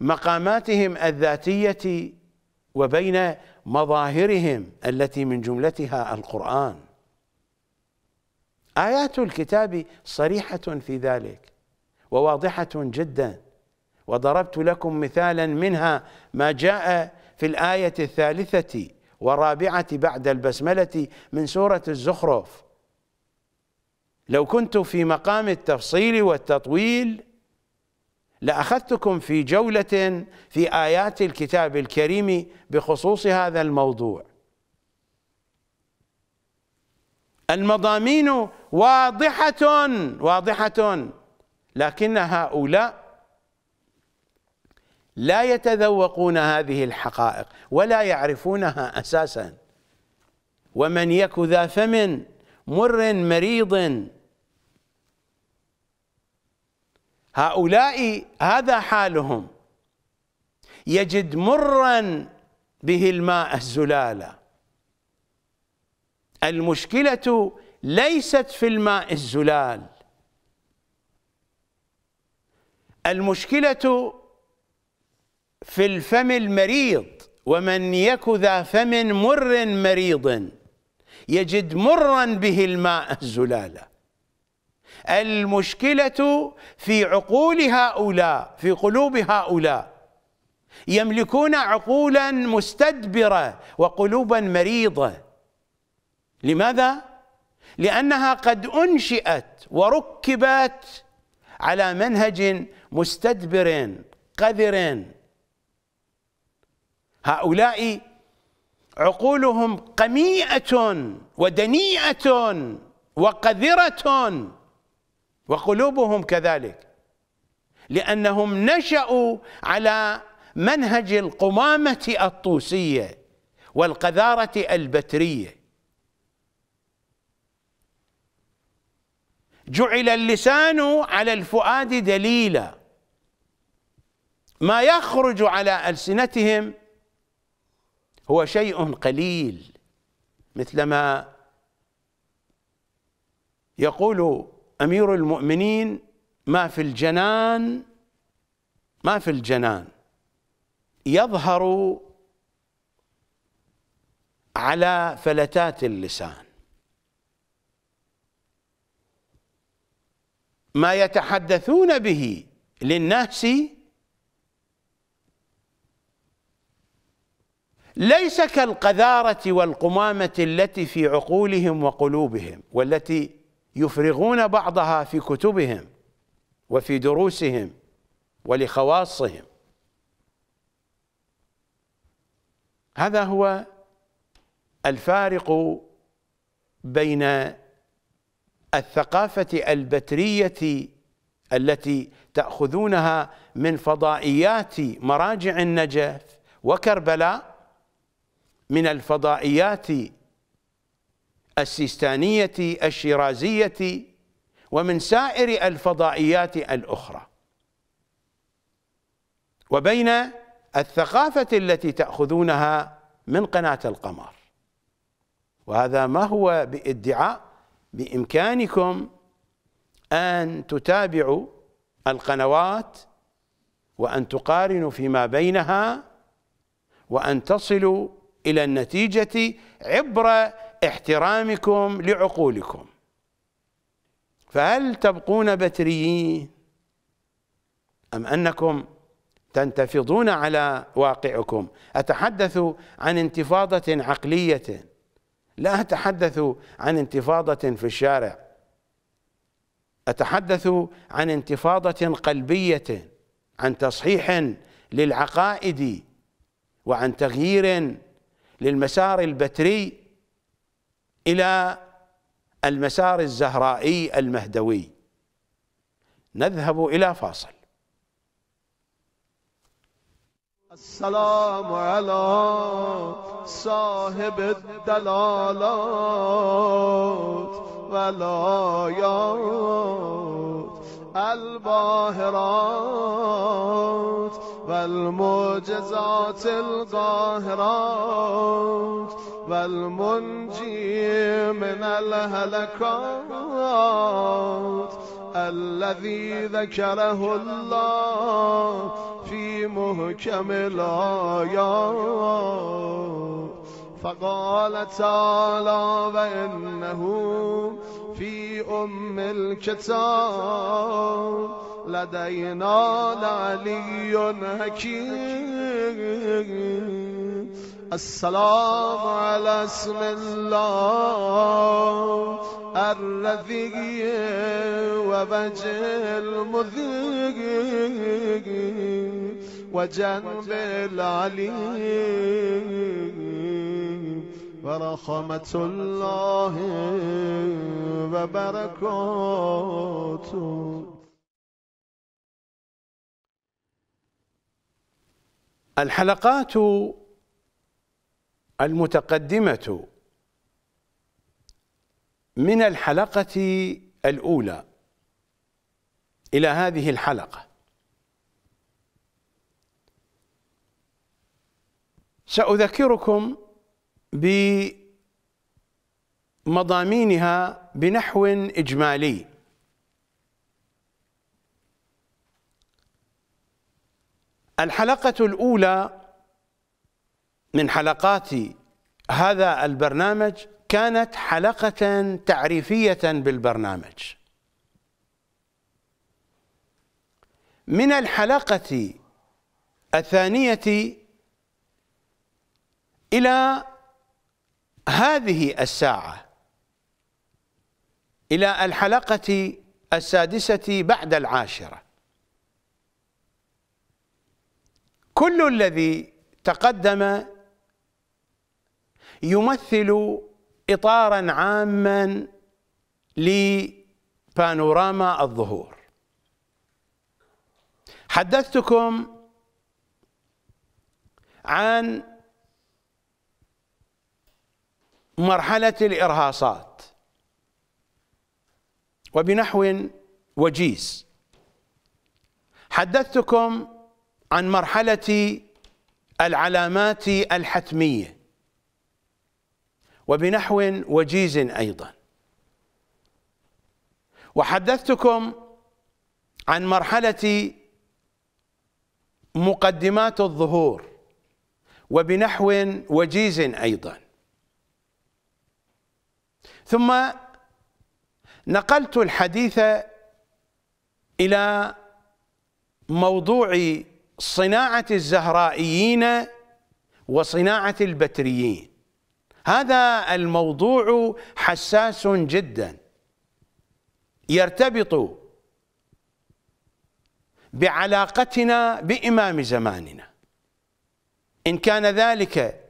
مقاماتهم الذاتية وبين مظاهرهم التي من جملتها القرآن. آيات الكتاب صريحة في ذلك وواضحة جدا. وضربت لكم مثالا منها ما جاء في الآية الثالثة والرابعة بعد البسملة من سورة الزخرف. لو كنت في مقام التفصيل والتطويل لأخذتكم في جولة في آيات الكتاب الكريم بخصوص هذا الموضوع. المضامين واضحة واضحة لكن هؤلاء لا يتذوقون هذه الحقائق ولا يعرفونها أساسا. ومن يك ذا فم مر مريض. هؤلاء هذا حالهم. يجد مرا به الماء الزلالة. المشكلة ليست في الماء الزلال. المشكلة في الفم المريض ومن يك ذا فم مر مريض يجد مرا به الماء الزلاله المشكلة في عقول هؤلاء في قلوب هؤلاء. يملكون عقولا مستدبرة وقلوبا مريضة. لماذا؟ لأنها قد أنشئت وركبت على منهج مستدبر قذر. هؤلاء عقولهم قميئة ودنيئة وقذرة وقلوبهم كذلك لأنهم نشأوا على منهج القمامة الطوسية والقذارة البترية. جعل اللسان على الفؤاد دليلا. ما يخرج على ألسنتهم هو شيء قليل مثلما يقول أمير المؤمنين ما في الجنان ما في الجنان. يظهر على فلتات اللسان. ما يتحدثون به للناس ليس كالقذارة والقمامة التي في عقولهم وقلوبهم والتي يفرغون بعضها في كتبهم وفي دروسهم ولخواصهم. هذا هو الفارق بين الثقافة البترية التي تأخذونها من فضائيات مراجع النجف وكربلاء من الفضائيات السيستانية الشيرازية ومن سائر الفضائيات الأخرى. وبين الثقافة التي تأخذونها من قناة القمر. وهذا ما هو بادعاء بإمكانكم أن تتابعوا القنوات وأن تقارنوا فيما بينها وأن تصلوا إلى النتيجة عبر احترامكم لعقولكم. فهل تبقون بتريين؟ أم أنكم تنتفضون على واقعكم؟ أتحدث عن انتفاضة عقلية؟ لا أتحدث عن انتفاضة في الشارع. أتحدث عن انتفاضة قلبية عن تصحيح للعقائد وعن تغيير للمسار البتري إلى المسار الزهرائي المهدوي. نذهب إلى فاصل. السلام على صاحب الدلالات والآيات الباهرات. والمعجزات القاهرات والمنجي من الهلكات الذي ذكره الله في محكم الآيات. فقال تعالى وإنه في أم الكتاب. لدينا لعلي حكيم. السلام على اسم الله الذي ووجه المذيق وجنب العليم ورحمة الله وبركاته. الحلقات المتقدمة من الحلقة الأولى إلى هذه الحلقة. سأذكركم بمضامينها بنحو إجمالي. الحلقة الأولى من حلقات هذا البرنامج كانت حلقة تعريفية بالبرنامج. من الحلقة الثانية إلى هذه الساعة إلى الحلقة السادسة بعد العاشرة. كل الذي تقدم يمثل إطارا عاما لبانوراما الظهور. حدثتكم عن مرحلة الإرهاصات وبنحو وجيز. حدثتكم عن مرحلة العلامات الحتمية وبنحو وجيز أيضا. وحدثتكم عن مرحلة مقدمات الظهور وبنحو وجيز أيضا. ثم نقلت الحديث إلى موضوع صناعة الزهرائيين وصناعة البتريين. هذا الموضوع حساس جدا. يرتبط بعلاقتنا بإمام زماننا. إن كان ذلك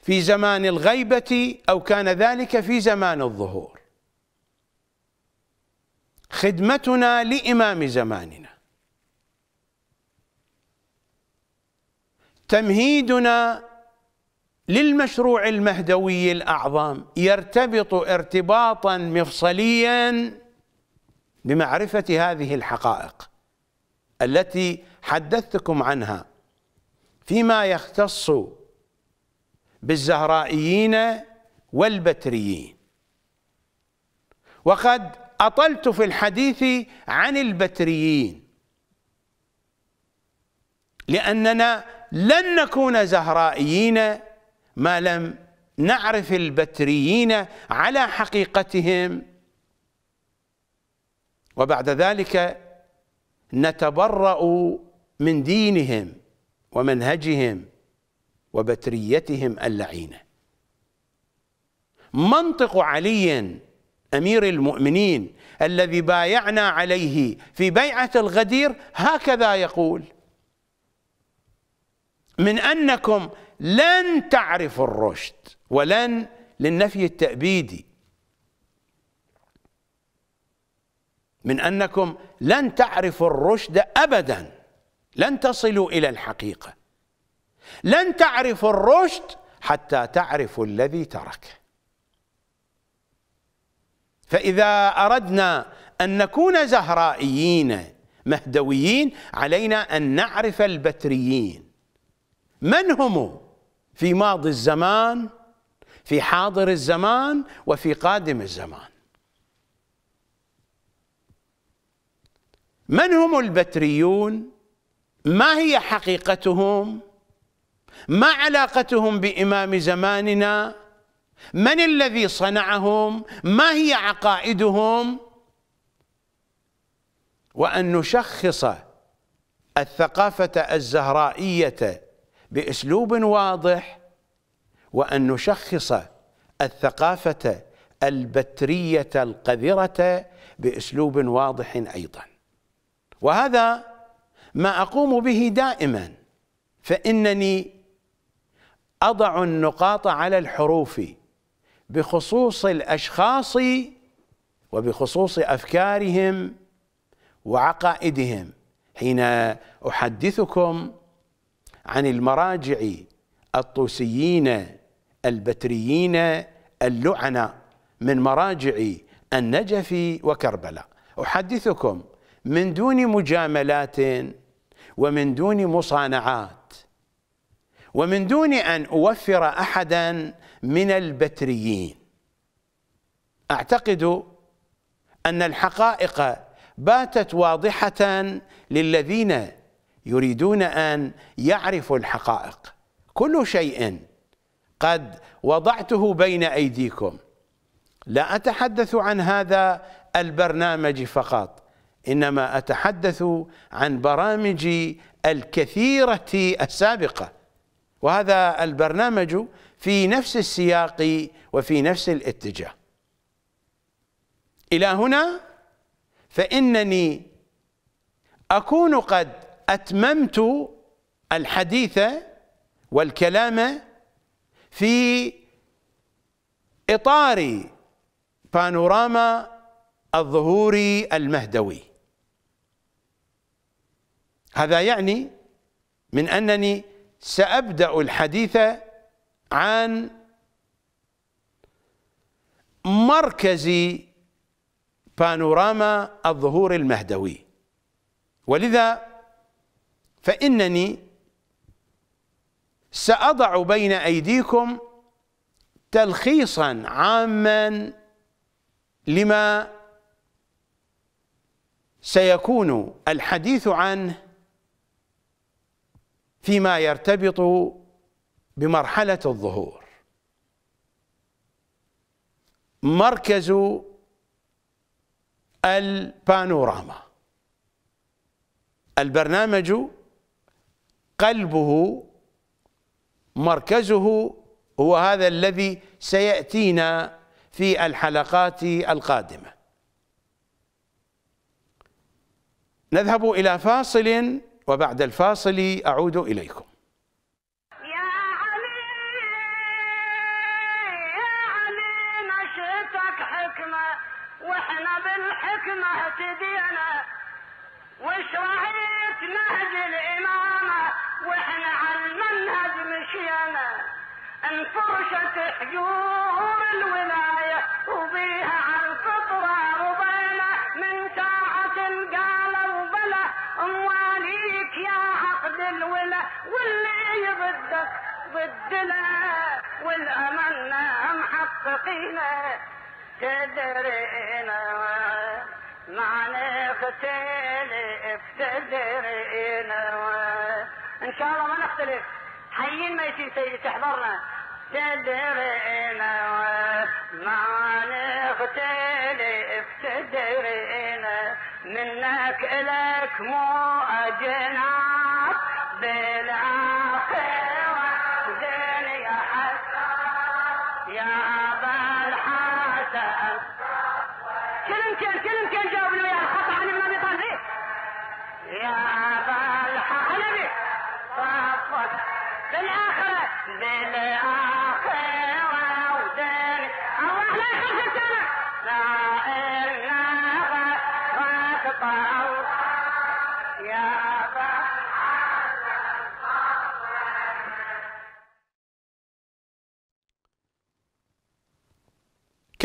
في زمان الغيبة أو كان ذلك في زمان الظهور. خدمتنا لإمام زماننا. تمهيدنا للمشروع المهدوي الأعظم يرتبط ارتباطا مفصليا بمعرفة هذه الحقائق التي حدثتكم عنها فيما يختص بالزهرائيين والبتريين. وقد أطلت في الحديث عن البتريين لأننا لن نكون زهرائيين ما لم نعرف البتريين على حقيقتهم. وبعد ذلك نتبرأ من دينهم ومنهجهم وبتريتهم اللعينة منطق علي أمير المؤمنين الذي بايعنا عليه في بيعة الغدير هكذا يقول من أنكم لن تعرفوا الرشد ولن للنفي التأبيدي من أنكم لن تعرفوا الرشد أبدا. لن تصلوا إلى الحقيقة. لن تعرفوا الرشد حتى تعرفوا الذي ترك فإذا أردنا أن نكون زهرائيين مهدويين علينا أن نعرف البتريين. من هم في ماضي الزمان في حاضر الزمان وفي قادم الزمان؟ من هم البتريون؟ ما هي حقيقتهم؟ ما علاقتهم بإمام زماننا؟ من الذي صنعهم؟ ما هي عقائدهم؟ وأن نشخص الثقافة الزهرائية بأسلوب واضح وأن نشخص الثقافة البترية القذرة بأسلوب واضح أيضا. وهذا ما أقوم به دائما فإنني أضع النقاط على الحروف بخصوص الأشخاص وبخصوص أفكارهم وعقائدهم. حين أحدثكم عن المراجع الطوسيين البتريين اللعنة من مراجع النجف وكربلاء. أحدثكم من دون مجاملات ومن دون مصانعات ومن دون أن أوفر أحدا من البتريين. أعتقد أن الحقائق باتت واضحة للذين يريدون أن يعرفوا الحقائق. كل شيء قد وضعته بين أيديكم. لا أتحدث عن هذا البرنامج فقط إنما أتحدث عن برامج الكثيرة السابقة. وهذا البرنامج في نفس السياق وفي نفس الاتجاه. إلى هنا فإنني أكون قد أتممت الحديث والكلام في إطار بانوراما الظهوري المهدوي. هذا يعني من أنني سأبدأ الحديث عن مركز بانوراما الظهور المهدوي. ولذا فإنني سأضع بين أيديكم تلخيصا عاما لما سيكون الحديث عنه فيما يرتبط بمرحلة الظهور. مركز البانوراما. البرنامج قلبه مركزه هو هذا الذي سيأتينا في الحلقات القادمة. نذهب إلى فاصل وبعد الفاصل نشأتك حكمة وإحنا بالحكمة تدينا. وش رأيت نهج انفرشت حجور الولاية وبيها على الفطرة رضينا من ساعة قالوا بلا مواليك يا عقد الولا واللي ضدك ضدنا والأملنا محققين تدرينا ما نختلف تدرينا إن شاء الله ما نختلف. حيين ميتين سيدي تحضرنا. تدرينا ما نختلف تدرينا منك إلك مو أجناس. بالآخرة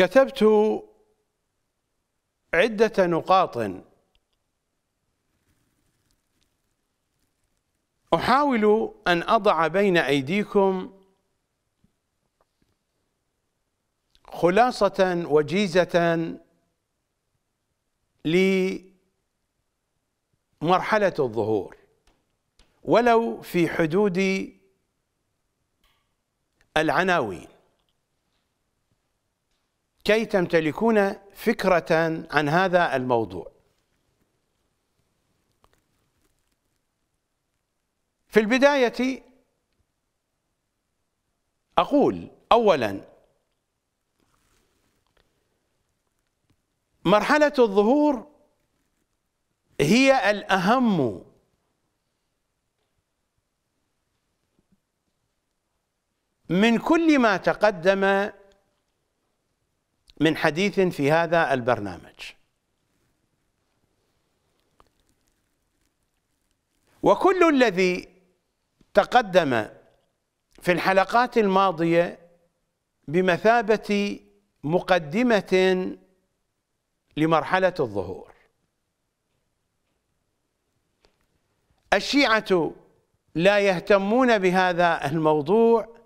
كتبت عدة نقاط. أحاول أن أضع بين أيديكم خلاصة وجيزة لمرحلة الظهور ولو في حدود العناوين. كي تمتلكون فكرة عن هذا الموضوع. في البداية أقول أولا مرحلة الظهور هي الأهم من كل ما تقدم من حديث في هذا البرنامج. وكل الذي تقدم في الحلقات الماضية بمثابة مقدمة لمرحلة الظهور. الشيعة لا يهتمون بهذا الموضوع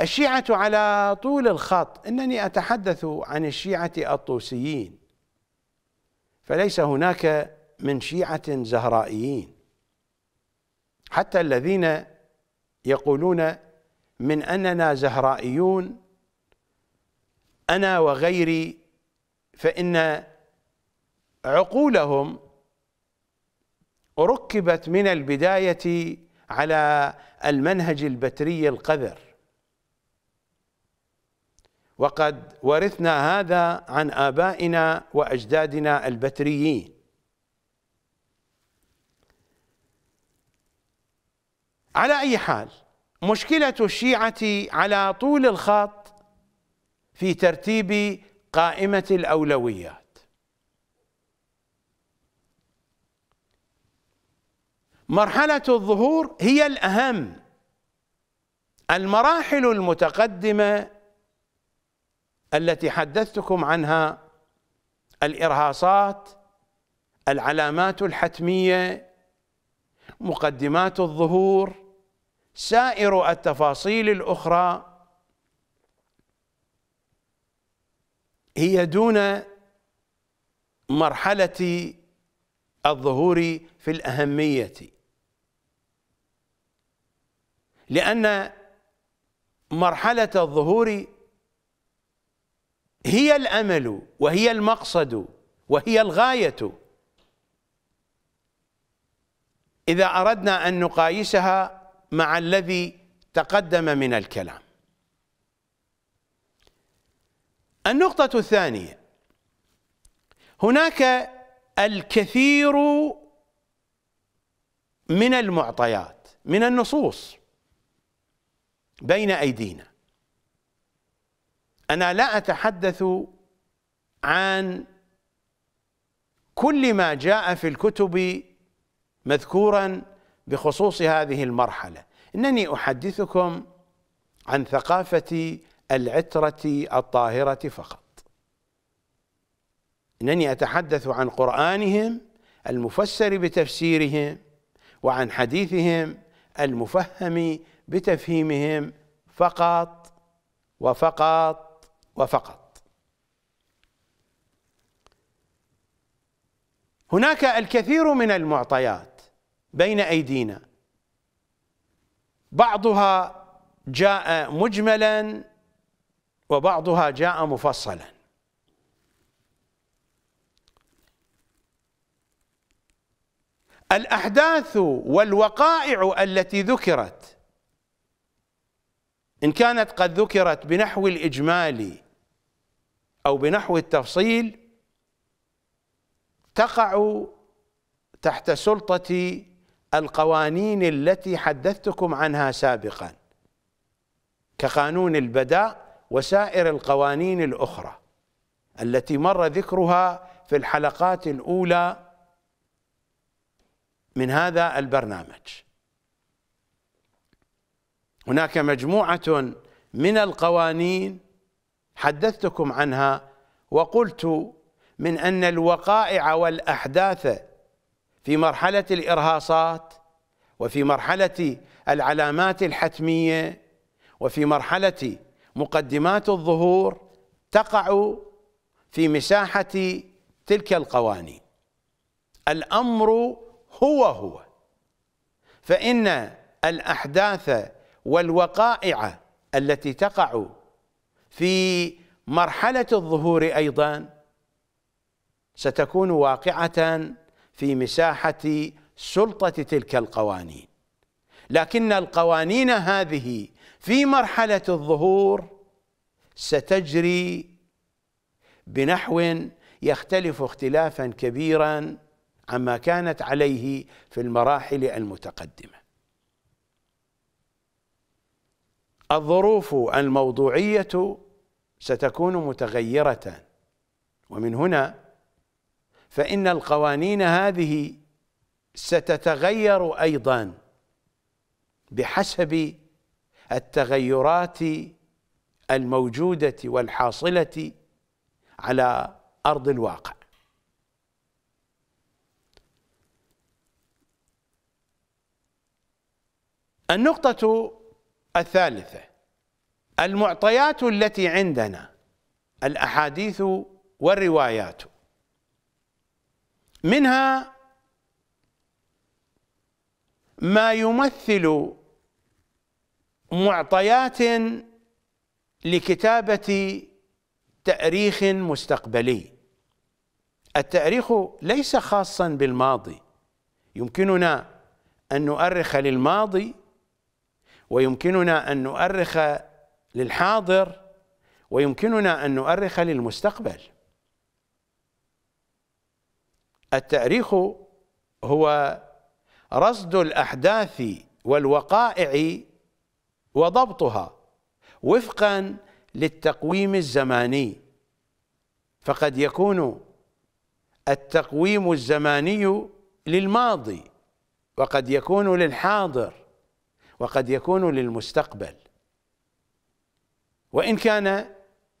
الشيعة على طول الخط. إنني أتحدث عن الشيعة الطوسيين. فليس هناك من شيعة زهرائيين. حتى الذين يقولون من أننا زهرائيون أنا وغيري فإن عقولهم ركبت من البداية على المنهج البتري القذر. وقد ورثنا هذا عن آبائنا وأجدادنا البتريين. على أي حال مشكلة الشيعة على طول الخط في ترتيب قائمة الأولويات. مرحلة الظهور هي الأهم. المراحل المتقدمة التي حدثتكم عنها الإرهاصات العلامات الحتمية مقدمات الظهور سائر التفاصيل الأخرى. هي دون مرحلة الظهور في الأهمية. لأن مرحلة الظهور هي الأمل وهي المقصد وهي الغاية. إذا أردنا أن نقايسها مع الذي تقدم من الكلام. النقطة الثانية هناك الكثير من المعطيات من النصوص بين أيدينا. أنا لا أتحدث عن كل ما جاء في الكتب مذكورا بخصوص هذه المرحلة. إنني أحدثكم عن ثقافة العترة الطاهرة فقط. إنني أتحدث عن قرآنهم المفسر بتفسيرهم وعن حديثهم المفهم بتفهيمهم فقط وفقط وفقط. هناك الكثير من المعطيات بين أيدينا. بعضها جاء مجملا وبعضها جاء مفصلا. الأحداث والوقائع التي ذكرت إن كانت قد ذكرت بنحو الإجمال أو بنحو التفصيل تقع تحت سلطة القوانين التي حدثتكم عنها سابقا كقانون البداء وسائر القوانين الأخرى التي مر ذكرها في الحلقات الأولى من هذا البرنامج. هناك مجموعة من القوانين حدثتكم عنها وقلت من أن الوقائع والأحداث في مرحلة الإرهاصات وفي مرحلة العلامات الحتمية وفي مرحلة مقدمات الظهور تقع في مساحة تلك القوانين. الأمر هو هو. فإن الأحداث والوقائع التي تقع في مرحلة الظهور أيضا ستكون واقعة في مساحة سلطة تلك القوانين. لكن القوانين هذه في مرحلة الظهور ستجري بنحو يختلف اختلافا كبيرا عما كانت عليه في المراحل المتقدمة. الظروف الموضوعية ستكون متغيرة. ومن هنا فإن القوانين هذه ستتغير أيضا بحسب التغيرات الموجودة والحاصلة على أرض الواقع. النقطة الثالثة المعطيات التي عندنا الأحاديث والروايات. منها ما يمثل معطيات لكتابة تأريخ مستقبلي. التأريخ ليس خاصا بالماضي. يمكننا أن نؤرخ للماضي ويمكننا أن نؤرخ للحاضر ويمكننا أن نؤرخ للمستقبل. التأريخ هو رصد الأحداث والوقائع وضبطها وفقا للتقويم الزماني. فقد يكون التقويم الزماني للماضي وقد يكون للحاضر. وقد يكون للمستقبل. وإن كان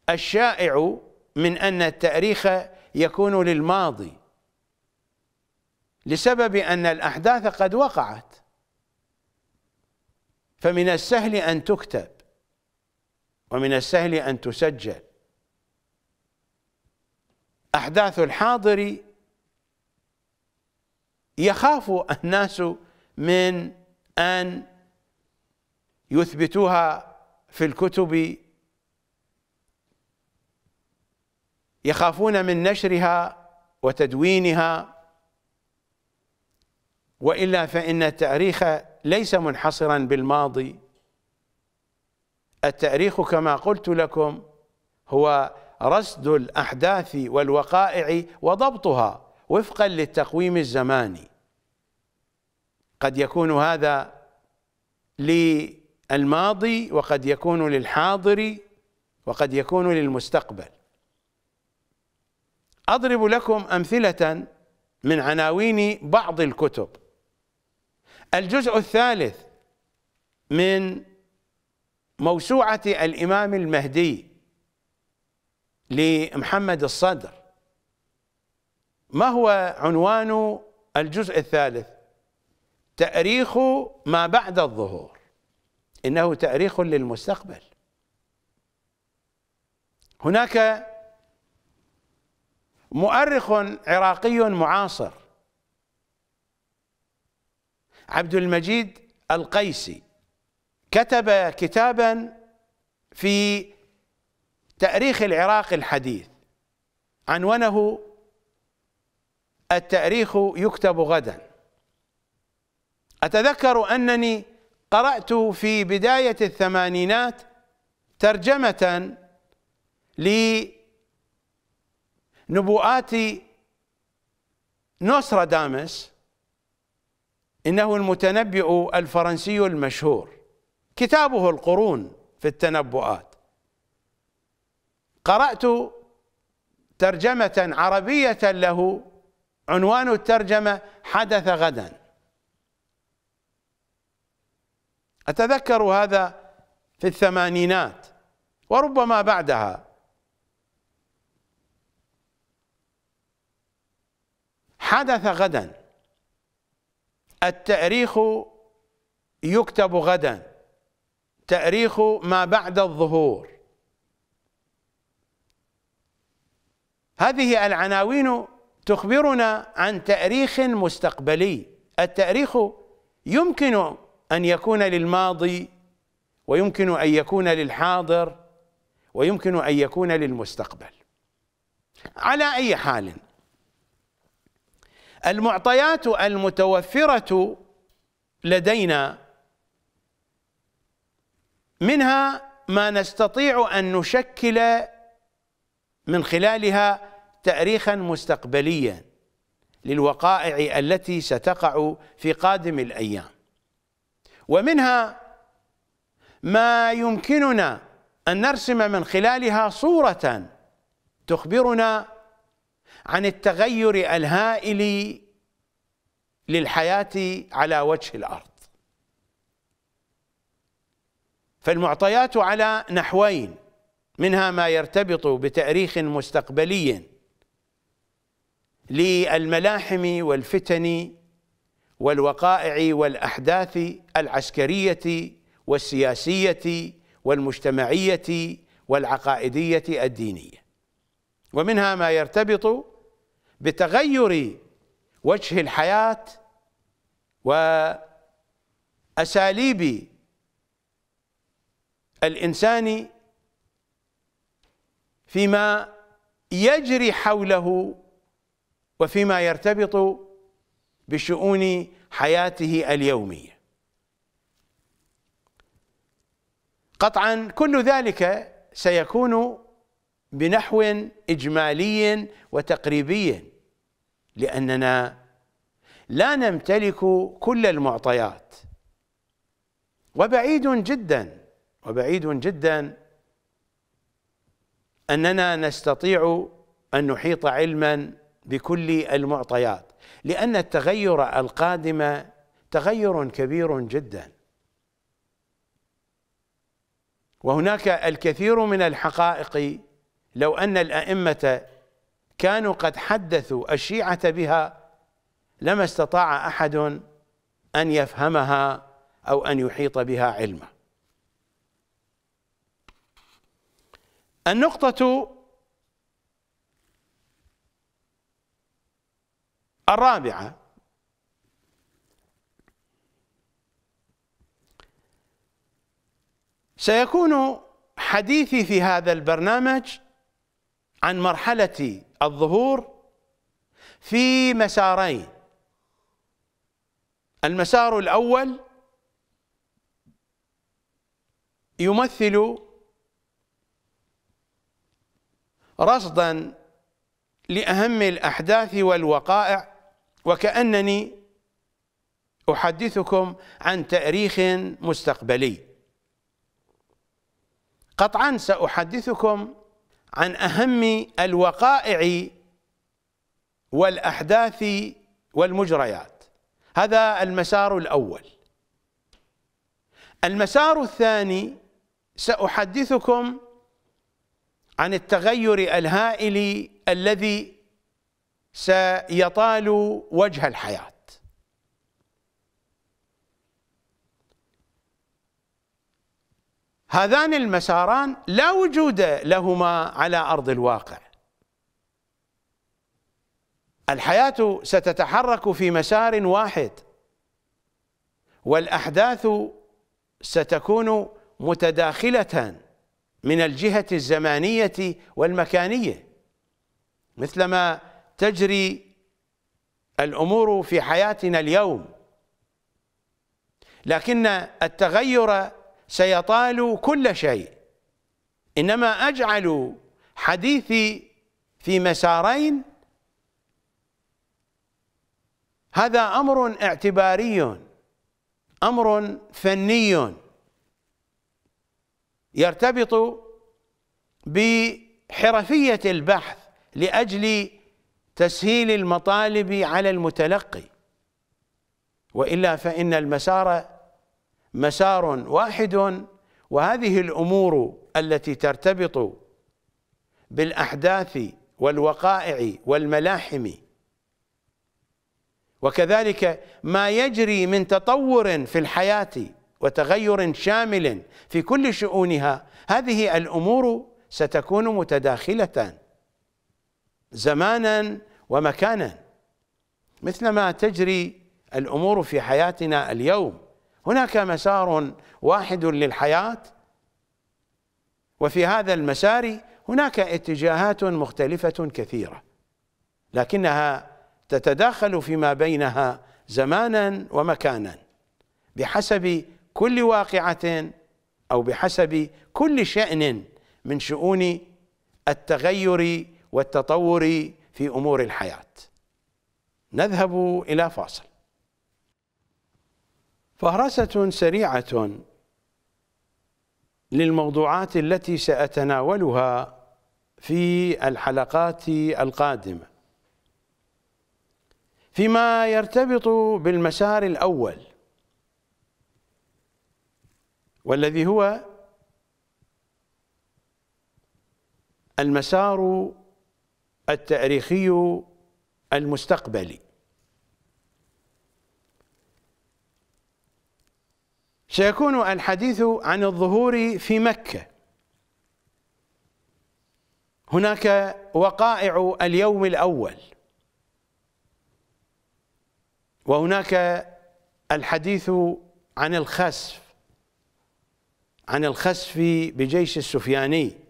الشائع من أن التاريخ يكون للماضي لسبب أن الأحداث قد وقعت. فمن السهل أن تكتب ومن السهل أن تسجل. أحداث الحاضر يخاف الناس من أن يثبتوها في الكتب يخافون من نشرها وتدوينها وإلا فإن التاريخ ليس منحصرا بالماضي. التاريخ كما قلت لكم هو رصد الأحداث والوقائع وضبطها وفقا للتقويم الزماني. قد يكون هذا للماضي وقد يكون للحاضر وقد يكون للمستقبل. أضرب لكم أمثلة من عناوين بعض الكتب. الجزء الثالث من موسوعة الإمام المهدي لمحمد الصدر. ما هو عنوان الجزء الثالث؟ تأريخ ما بعد الظهور. إنه تأريخ للمستقبل. هناك مؤرخ عراقي معاصر عبد المجيد القيسي كتب كتابا في تأريخ العراق الحديث. عنونه التأريخ يكتب غدا. أتذكر أنني قرأت في بداية الثمانينات ترجمة لنبوءات نوسترادامس إنه المتنبئ الفرنسي المشهور. كتابه القرون في التنبؤات. قرأت ترجمة عربية له عنوان الترجمة حدث غدا. أتذكر هذا في الثمانينات وربما بعدها. حدث غدا. التأريخ يكتب غدا. تأريخ ما بعد الظهور. هذه العناوين تخبرنا عن تأريخ مستقبلي. التأريخ يمكن أن يكون للماضي ويمكن أن يكون للحاضر ويمكن أن يكون للمستقبل. على أي حال المعطيات المتوفرة لدينا منها ما نستطيع أن نشكل من خلالها تاريخا مستقبليا للوقائع التي ستقع في قادم الأيام. ومنها ما يمكننا أن نرسم من خلالها صورة تخبرنا عن التغير الهائل للحياة على وجه الأرض. فالمعطيات على نحوين منها ما يرتبط بتأريخ مستقبلي للملاحم والفتن والوقائع والأحداث العسكرية والسياسية والمجتمعية والعقائدية الدينية. ومنها ما يرتبط بتغير وجه الحياة وأساليب الإنسان فيما يجري حوله وفيما يرتبط بشؤون حياته اليومية. قطعا كل ذلك سيكون بنحو إجمالي وتقريبي لأننا لا نمتلك كل المعطيات. وبعيد جدا وبعيد جدا أننا نستطيع أن نحيط علما بكل المعطيات. لأن التغير القادم تغير كبير جدا. وهناك الكثير من الحقائق لو أن الأئمة كانوا قد حدثوا الشيعة بها لما استطاع أحد أن يفهمها أو أن يحيط بها علما النقطة الرابعة. سيكون حديثي في هذا البرنامج عن مرحلة الظهور في مسارين. المسار الأول يمثل رصدا لأهم الأحداث والوقائع وكأنني أحدثكم عن تاريخ مستقبلي. قطعا سأحدثكم عن أهم الوقائع والأحداث والمجريات. هذا المسار الأول. المسار الثاني سأحدثكم عن التغير الهائل الذي سيطال وجه الحياة. هذان المساران لا وجود لهما على أرض الواقع. الحياة ستتحرك في مسار واحد والأحداث ستكون متداخلة من الجهة الزمانية والمكانية. مثلما تجري الأمور في حياتنا اليوم. لكن التغير سيطال كل شيء. إنما أجعل حديثي في مسارين. هذا أمر اعتباري أمر فني. يرتبط بحرفية البحث لأجل تسهيل المطالب على المتلقي. وإلا فإن المسار مسار واحد وهذه الأمور التي ترتبط بالأحداث والوقائع والملاحم. وكذلك ما يجري من تطور في الحياة وتغير شامل في كل شؤونها هذه الأمور ستكون متداخلة. زمانا ومكانا. مثلما تجري الأمور في حياتنا اليوم. هناك مسار واحد للحياة. وفي هذا المسار هناك اتجاهات مختلفة كثيرة. لكنها تتداخل فيما بينها زمانا ومكانا. بحسب كل واقعة أو بحسب كل شأن من شؤون التغير والتطور في أمور الحياة. نذهب إلى فاصل. فهرسة سريعة للموضوعات التي سأتناولها في الحلقات القادمة. فيما يرتبط بالمسار الأول والذي هو المسار التاريخي المستقبلي. سيكون الحديث عن الظهور في مكة. هناك وقائع اليوم الأول. وهناك الحديث عن الخسف عن الخسف بجيش السفياني.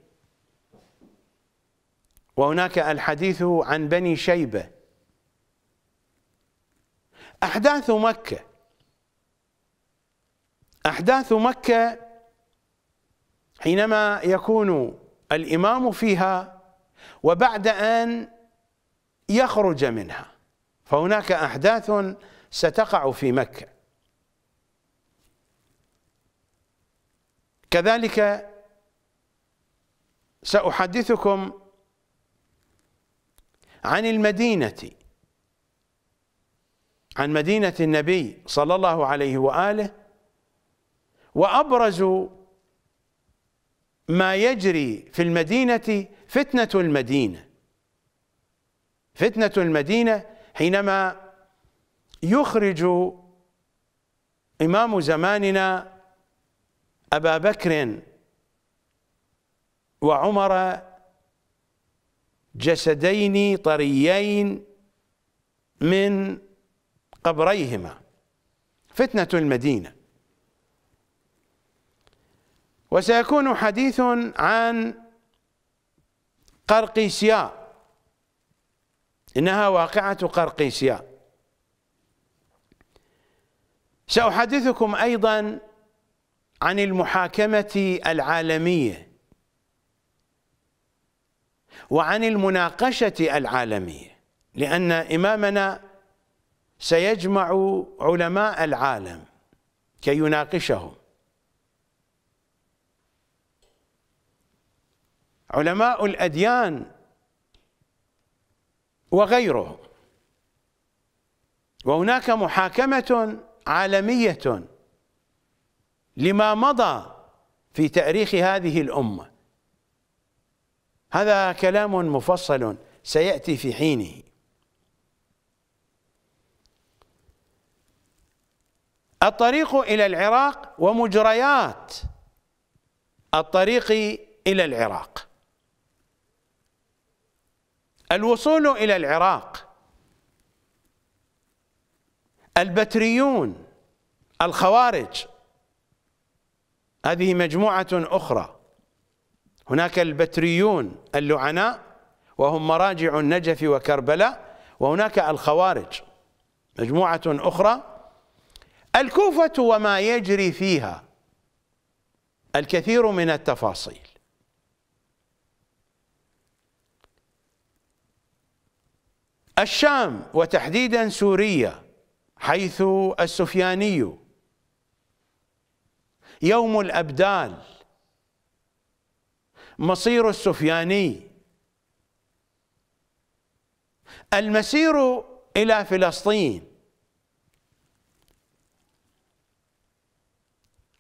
وهناك الحديث عن بني شيبة. أحداث مكة. أحداث مكة حينما يكون الإمام فيها وبعد أن يخرج منها. فهناك أحداث ستقع في مكة. كذلك سأحدثكم عن المدينة عن مدينة النبي صلى الله عليه وآله وأبرز ما يجري في المدينة فتنة المدينة. فتنة المدينة حينما يخرج إمام زماننا أبا بكر وعمر جسدين طريين من قبريهما. فتنة المدينة. وسيكون حديث عن قرقيسياء إنها واقعة قرقيسياء سأحدثكم أيضا عن المحاكمة العالمية. وعن المناقشة العالمية لأن إمامنا سيجمع علماء العالم كي يناقشهم. علماء الأديان وغيرهم. وهناك محاكمة عالمية لما مضى في تاريخ هذه الأمة. هذا كلام مفصل سيأتي في حينه. الطريق إلى العراق ومجريات الطريق إلى العراق. الوصول إلى العراق. البتريون الخوارج. هذه مجموعة أخرى. هناك البتريون اللعناء وهم مراجع النجف وكربلاء وهناك الخوارج مجموعة أخرى. الكوفة وما يجري فيها الكثير من التفاصيل. الشام وتحديدا سوريا حيث السفياني يوم الأبدال مصير السفياني. المسير إلى فلسطين.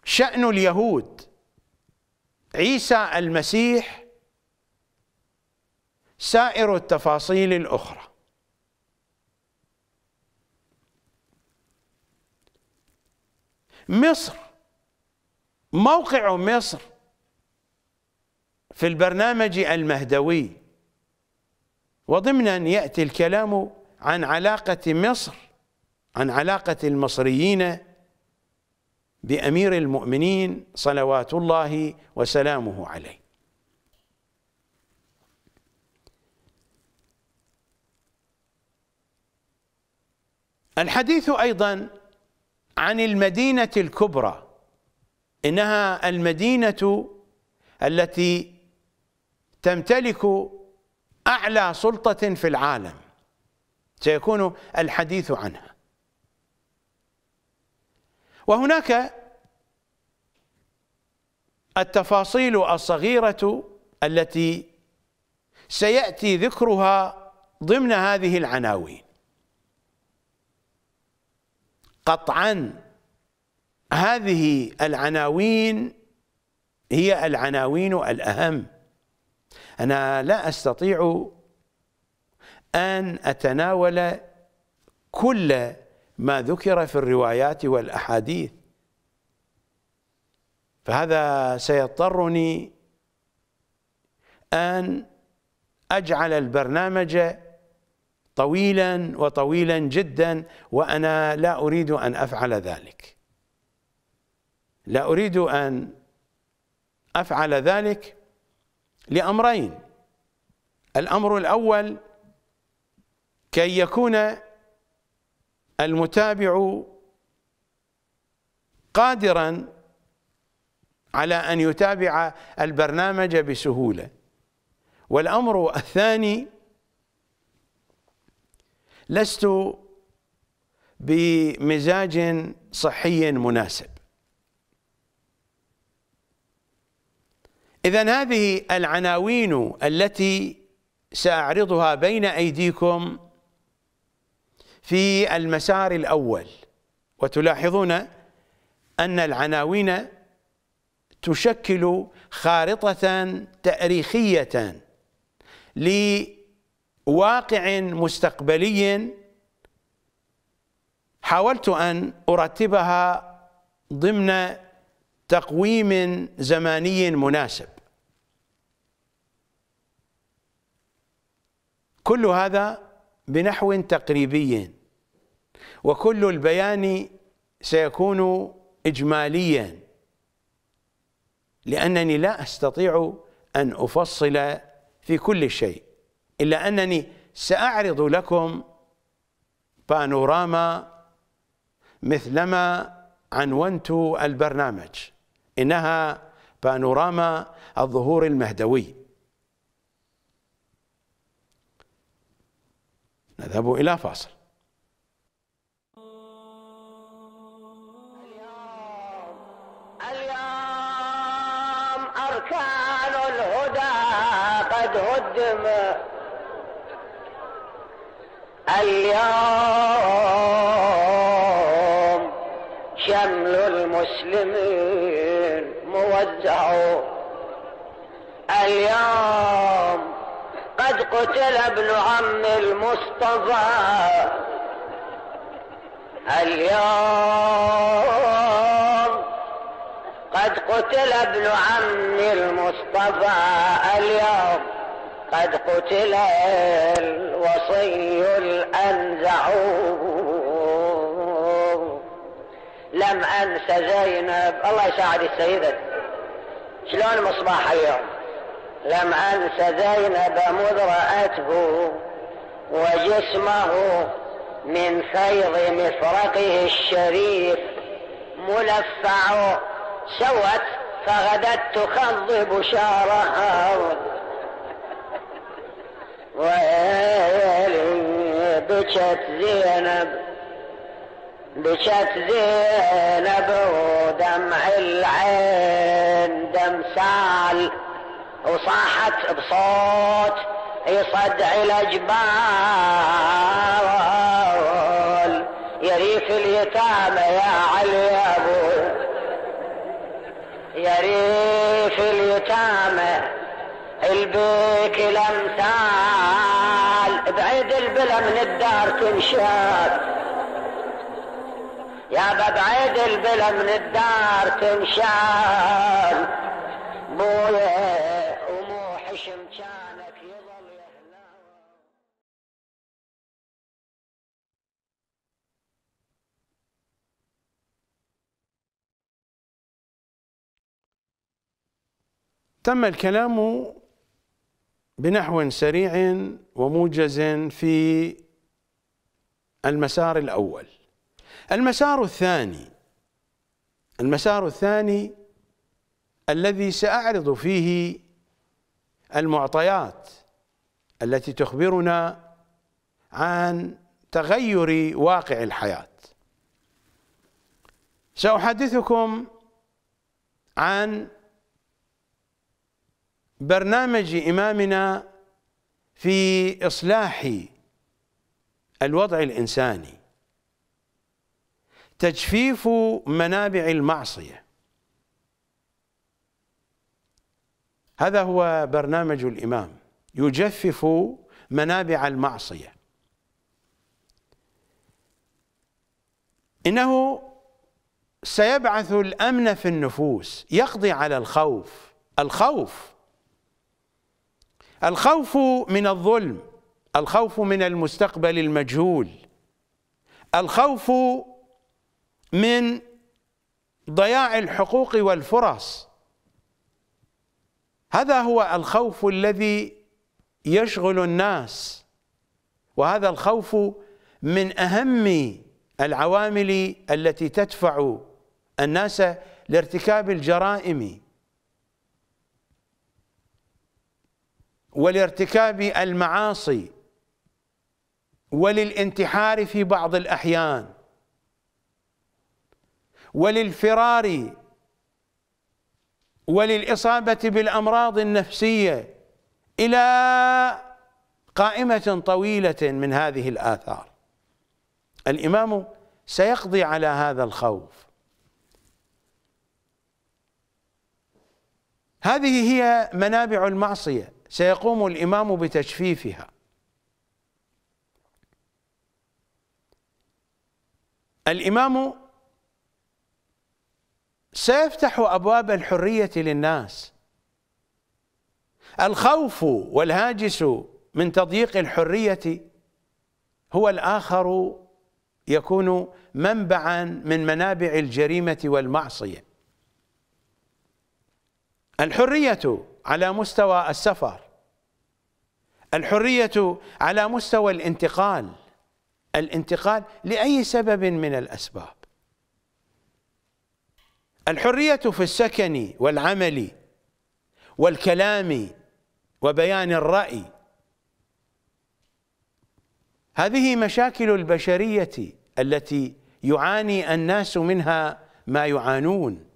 شأن اليهود. عيسى المسيح سائر التفاصيل الأخرى. مصر. موقع مصر. في البرنامج المهدوي. وضمنا يأتي الكلام عن علاقة مصر عن علاقة المصريين بأمير المؤمنين صلوات الله وسلامه عليه. الحديث أيضا عن المدينة الكبرى إنها المدينة التي تمتلك أعلى سلطة في العالم. سيكون الحديث عنها. وهناك التفاصيل الصغيرة التي سيأتي ذكرها ضمن هذه العناوين. قطعا هذه العناوين هي العناوين الأهم. أنا لا أستطيع أن أتناول كل ما ذكر في الروايات والأحاديث. فهذا سيضطرني أن أجعل البرنامج طويلا وطويلا جدا وأنا لا أريد أن أفعل ذلك. لا أريد أن أفعل ذلك لأمرين. الأمر الأول كي يكون المتابع قادرا على أن يتابع البرنامج بسهولة. والأمر الثاني لست بمزاج صحي مناسب. اذا هذه العناوين التي سأعرضها بين أيديكم في المسار الأول وتلاحظون أن العناوين تشكل خارطة تأريخية لواقع مستقبلي حاولت أن أرتبها ضمن تقويم زماني مناسب. كل هذا بنحو تقريبي. وكل البيان سيكون اجماليا. لأنني لا أستطيع أن أفصل في كل شيء. إلا أنني سأعرض لكم بانوراما مثلما عنونت البرنامج. إنها بانوراما الظهور المهدوي. نذهب إلى فاصل. اليوم أركان الهدى قد هدم. اليوم شمل المسلمين موزع اليوم قد قتل ابن عم المصطفى. اليوم قد قتل ابن عم المصطفى. اليوم قد قتل الوصي الأنزع لم أنس زينب. الله يساعد السيدة. شلون مصباح اليوم؟ لم أنس زينب مذ رأته وجسمه من فيض مفرقه الشريف ملفع. سوت فغدت تخضب شعرها. ويلي بكت زينب بكت زينب ودمع العين دم سال وصاحت بصوت يصدع الجبال يريف اليتامى يا علي يا يريف اليتامى البيك الأمثال. بعيد البلا من الدار تنشاد. يا بعيد البلا من الدار تنشال بويا ومو حشم كانك يهلا تم الكلام بنحو سريع وموجز في المسار الأول. المسار الثاني المسار الثاني الذي سأعرض فيه المعطيات التي تخبرنا عن تغير واقع الحياة. سأحدثكم عن برنامج إمامنا في إصلاح الوضع الإنساني. تجفيف منابع المعصية. هذا هو برنامج الإمام يجفف منابع المعصية. إنه سيبعث الأمن في النفوس يقضي على الخوف. الخوف الخوف من الظلم الخوف من المستقبل المجهول الخوف من ضياع الحقوق والفرص. هذا هو الخوف الذي يشغل الناس وهذا الخوف من أهم العوامل التي تدفع الناس لارتكاب الجرائم ولارتكاب المعاصي وللانتحار في بعض الأحيان. وللفرار وللإصابة بالأمراض النفسية إلى قائمة طويلة من هذه الآثار. الإمام سيقضي على هذا الخوف. هذه هي منابع المعصية. سيقوم الإمام بتجفيفها. الإمام سيفتح أبواب الحرية للناس. الخوف والهاجس من تضييق الحرية هو الآخر يكون منبعا من منابع الجريمة والمعصية. الحرية على مستوى السفر. الحرية على مستوى الانتقال. الانتقال لأي سبب من الأسباب. الحرية في السكن والعمل والكلام وبيان الرأي. هذه مشاكل البشرية التي يعاني الناس منها ما يعانون.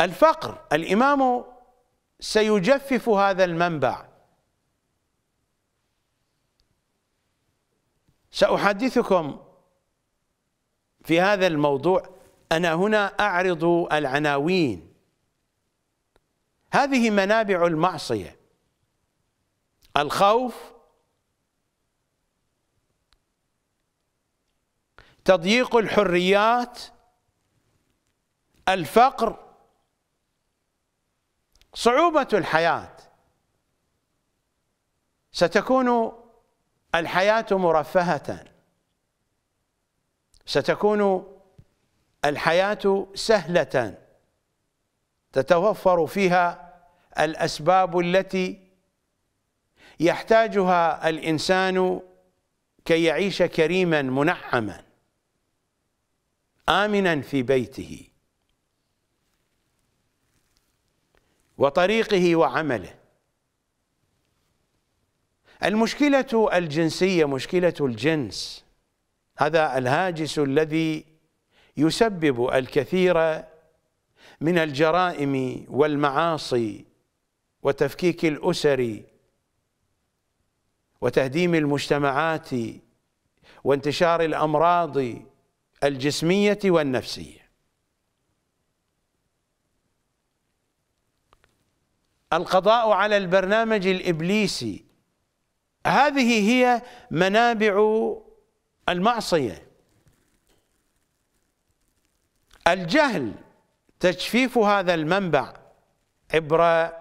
الفقر الإمام سيجفف هذا المنبع. سأحدثكم في هذا الموضوع أنا هنا أعرض العناوين. هذه منابع المعصية. الخوف تضييق الحريات الفقر صعوبة الحياة. ستكون الحياة مرفهة. ستكون الحياة سهلة. تتوفر فيها الأسباب التي يحتاجها الإنسان كي يعيش كريما منعما آمنا في بيته وطريقه وعمله. المشكلة الجنسية مشكلة الجنس. هذا الهاجس الذي يسبب الكثير من الجرائم والمعاصي وتفكيك الأسر وتهديم المجتمعات وانتشار الأمراض الجسمية والنفسية. القضاء على البرنامج الإبليسي هذه هي منابع المعصية. الجهل تجفيف هذا المنبع عبر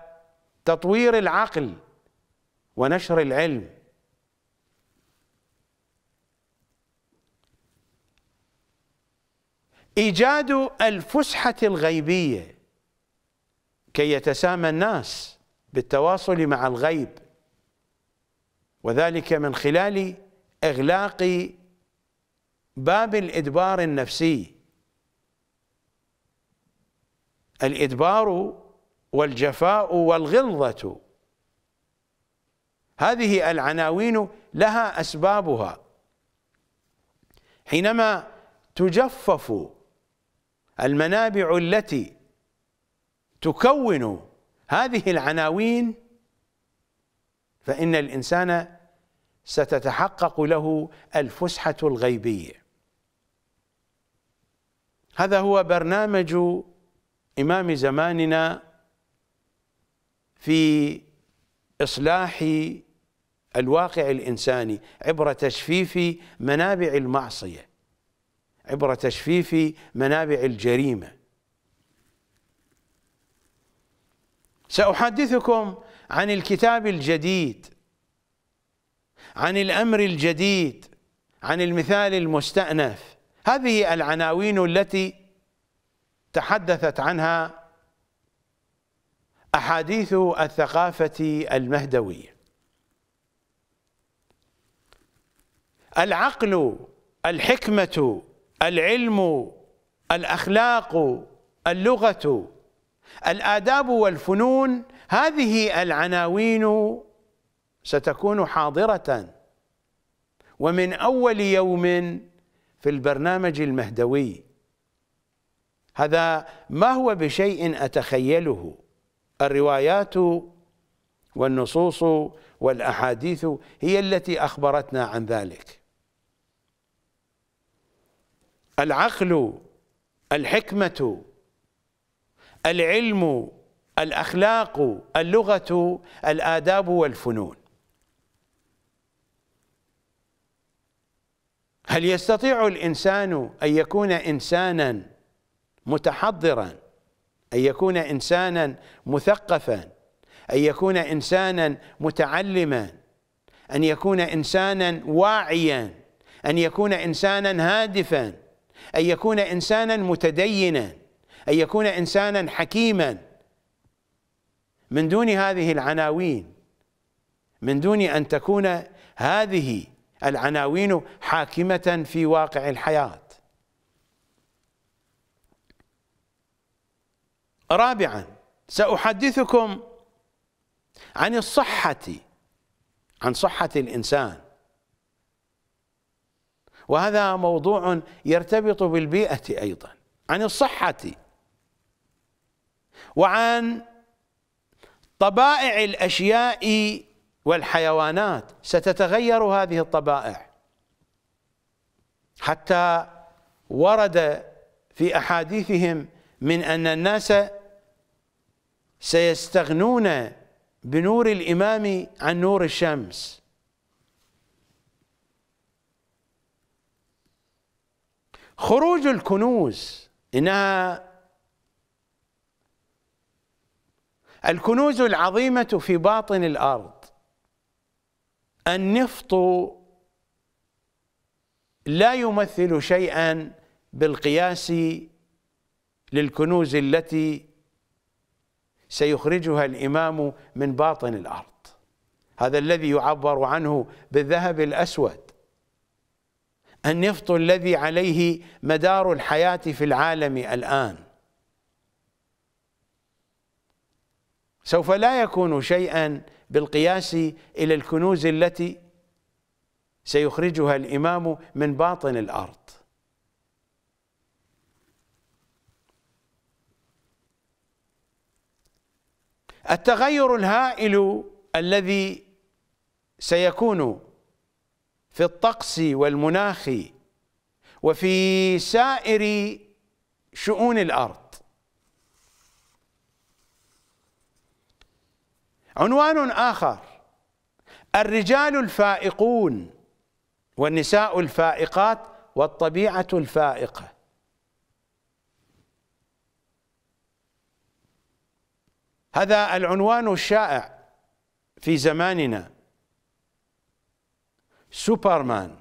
تطوير العقل ونشر العلم. إيجاد الفسحة الغيبية كي يتسامى الناس بالتواصل مع الغيب وذلك من خلال إغلاق باب الإدبار النفسي. الإدبار والجفاء والغلظة. هذه العناوين لها أسبابها. حينما تجفف المنابع التي تكون هذه العناوين فإن الإنسان ستتحقق له الفسحة الغيبية. هذا هو برنامج إمام زماننا في إصلاح الواقع الإنساني عبر تجفيف منابع المعصية عبر تجفيف منابع الجريمة. سأحدثكم عن الكتاب الجديد عن الأمر الجديد عن المثال المستأنف. هذه العناوين التي تحدثت عنها أحاديث الثقافة المهدوية. العقل الحكمة العلم الأخلاق اللغة الآداب والفنون هذه العناوين ستكون حاضرة. ومن أول يوم في البرنامج المهدوي. هذا ما هو بشيء أتخيله؟ الروايات والنصوص والأحاديث هي التي أخبرتنا عن ذلك. العقل الحكمة العلم الأخلاق اللغة الآداب والفنون. هل يستطيع الإنسان أن يكون إنسانا متحضرا؟ أن يكون إنسانا مثقفا؟ أن يكون إنسانا متعلما؟ أن يكون إنسانا واعيا؟ أن يكون إنسانا هادفا؟ أن يكون إنسانا متدينا؟ أن يكون إنسانا حكيما؟ من دون هذه العناوين من دون أن تكون هذه العناوين حاكمة في واقع الحياة. رابعا سأحدثكم عن الصحة عن صحة الإنسان. وهذا موضوع يرتبط بالبيئة أيضا عن الصحة وعن طبائع الأشياء والحيوانات ستتغير هذه الطبائع. حتى ورد في أحاديثهم من أن الناس سيستغنون بنور الإمام عن نور الشمس. خروج الكنوز إنها الكنوز العظيمة في باطن الأرض. النفط لا يمثل شيئا بالقياس للكنوز التي سيخرجها الإمام من باطن الأرض. هذا الذي يعبر عنه بالذهب الأسود. النفط الذي عليه مدار الحياة في العالم الآن. سوف لا يكون شيئا بالقياس إلى الكنوز التي سيخرجها الإمام من باطن الأرض. التغير الهائل الذي سيكون في الطقس والمناخ وفي سائر شؤون الأرض عنوان آخر. الرجال الفائقون والنساء الفائقات والطبيعة الفائقة. هذا العنوان الشائع في زماننا. سوبرمان.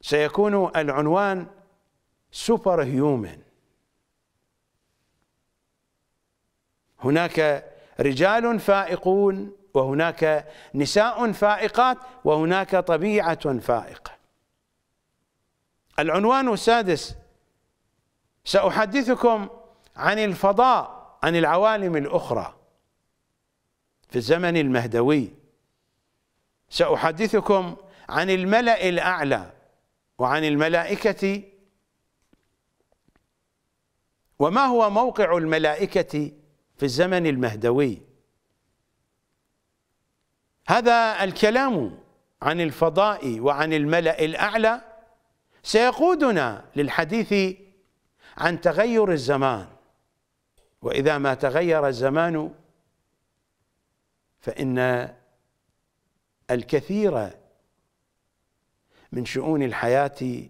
سيكون العنوان سوبر هيومن. هناك رجال فائقون وهناك نساء فائقات وهناك طبيعة فائقة. العنوان السادس سأحدثكم عن الفضاء عن العوالم الأخرى. في الزمن المهدوي سأحدثكم عن الملأ الأعلى وعن الملائكة. وما هو موقع الملائكة؟ في الزمن المهدوي. هذا الكلام عن الفضاء وعن الملأ الأعلى سيقودنا للحديث عن تغير الزمان. وإذا ما تغير الزمان فإن الكثير من شؤون الحياة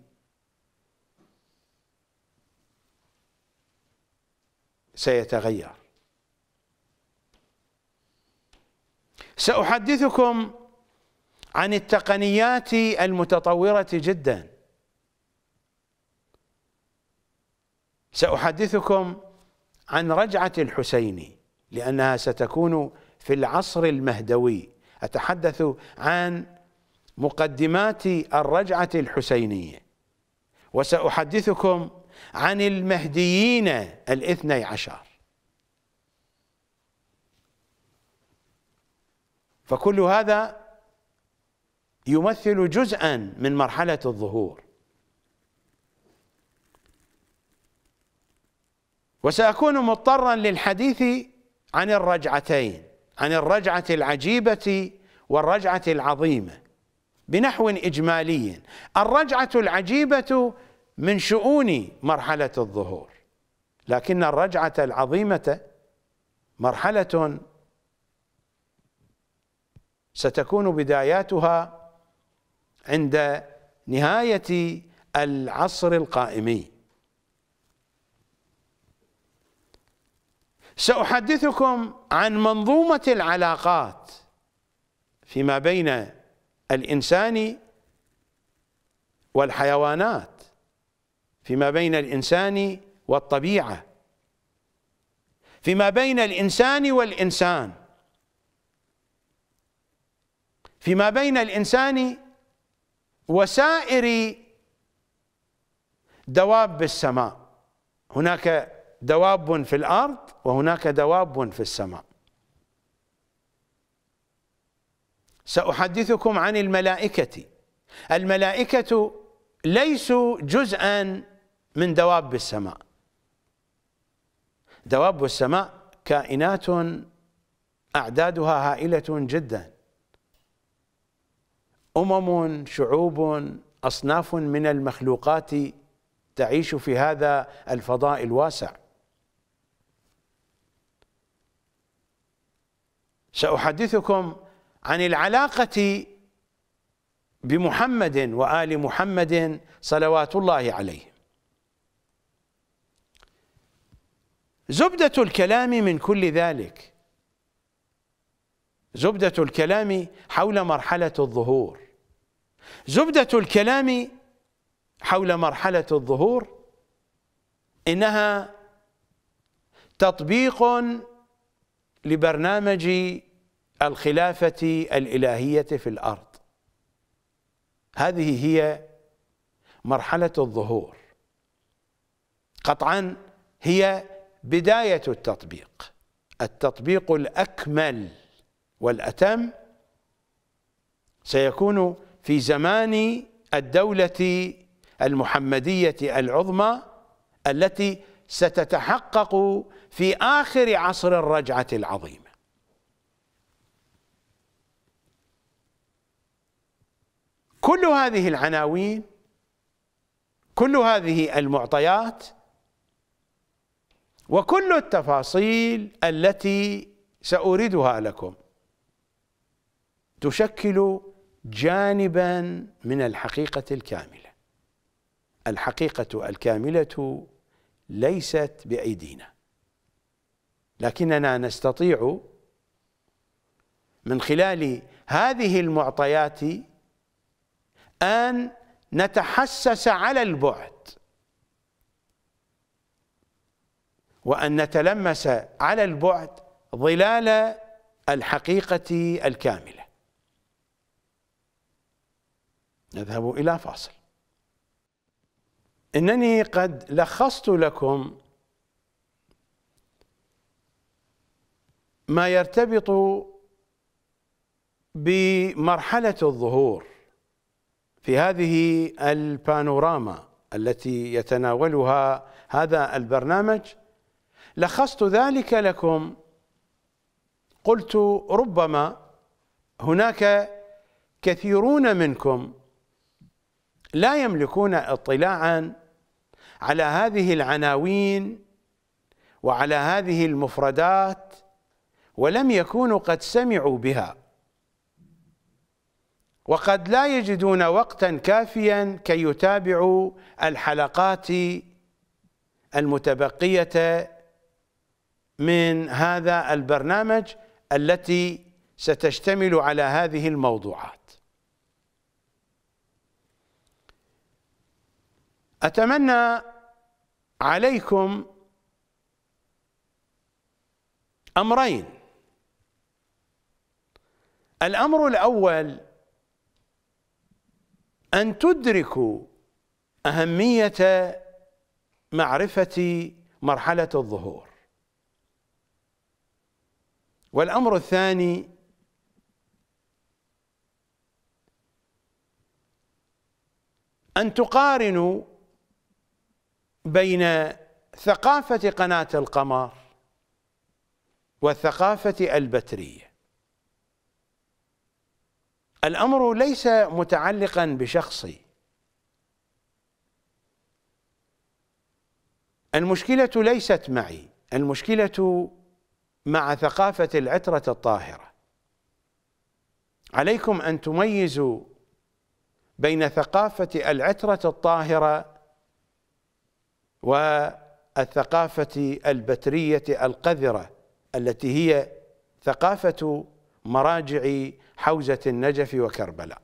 سيتغير. سأحدثكم عن التقنيات المتطورة جدا. سأحدثكم عن رجعة الحسيني لأنها ستكون في العصر المهدوي. أتحدث عن مقدمات الرجعة الحسينية. وسأحدثكم عن المهديين الاثني عشر. فكل هذا يمثل جزءا من مرحلة الظهور. وسأكون مضطرا للحديث عن الرجعتين عن الرجعة العجيبة والرجعة العظيمة بنحو إجمالي. الرجعة العجيبة من شؤون مرحلة الظهور لكن الرجعة العظيمة مرحلة ستكون بداياتها عند نهاية العصر القائمي. سأحدثكم عن منظومة العلاقات فيما بين الإنسان والحيوانات فيما بين الإنسان والطبيعة فيما بين الإنسان والإنسان. فيما بين الإنسان وسائر دواب السماء. هناك دواب في الأرض وهناك دواب في السماء. سأحدثكم عن الملائكة. الملائكة ليسوا جزءا من دواب السماء. دواب السماء كائنات أعدادها هائلة جدا. أمم شعوب أصناف من المخلوقات تعيش في هذا الفضاء الواسع. سأحدثكم عن العلاقة بمحمد وآل محمد صلوات الله عليه. زبدة الكلام من كل ذلك زبدة الكلام حول مرحلة الظهور. زبدة الكلام حول مرحلة الظهور إنها تطبيق لبرنامج الخلافة الإلهية في الأرض. هذه هي مرحلة الظهور. قطعا هي بداية التطبيق. التطبيق الأكمل. والأتم سيكون في زمان الدولة المحمدية العظمى التي ستتحقق في آخر عصر الرجعة العظيمة كل هذه العناوين كل هذه المعطيات وكل التفاصيل التي سأوردها لكم تشكل جانبا من الحقيقة الكاملة. الحقيقة الكاملة ليست بأيدينا. لكننا نستطيع من خلال هذه المعطيات أن نتحسس على البعد وأن نتلمس على البعد ظلال الحقيقة الكاملة. نذهب إلى فاصل. إنني قد لخصت لكم ما يرتبط بمرحلة الظهور في هذه البانوراما التي يتناولها هذا البرنامج. لخصت ذلك لكم قلت ربما هناك كثيرون منكم لا يملكون اطلاعا على هذه العناوين وعلى هذه المفردات ولم يكونوا قد سمعوا بها. وقد لا يجدون وقتا كافيا كي يتابعوا الحلقات المتبقية من هذا البرنامج التي ستشتمل على هذه الموضوعات. أتمنى عليكم أمرين. الأمر الأول أن تدركوا أهمية معرفة مرحلة الظهور. والأمر الثاني أن تقارنوا بين ثقافة قناة القمر والثقافه البترية. الأمر ليس متعلقا بشخصي. المشكلة ليست معي المشكلة مع ثقافة العتره الطاهرة. عليكم أن تميزوا بين ثقافة العتره الطاهرة والثقافة البترية القذرة التي هي ثقافة مراجع حوزة النجف وكربلاء.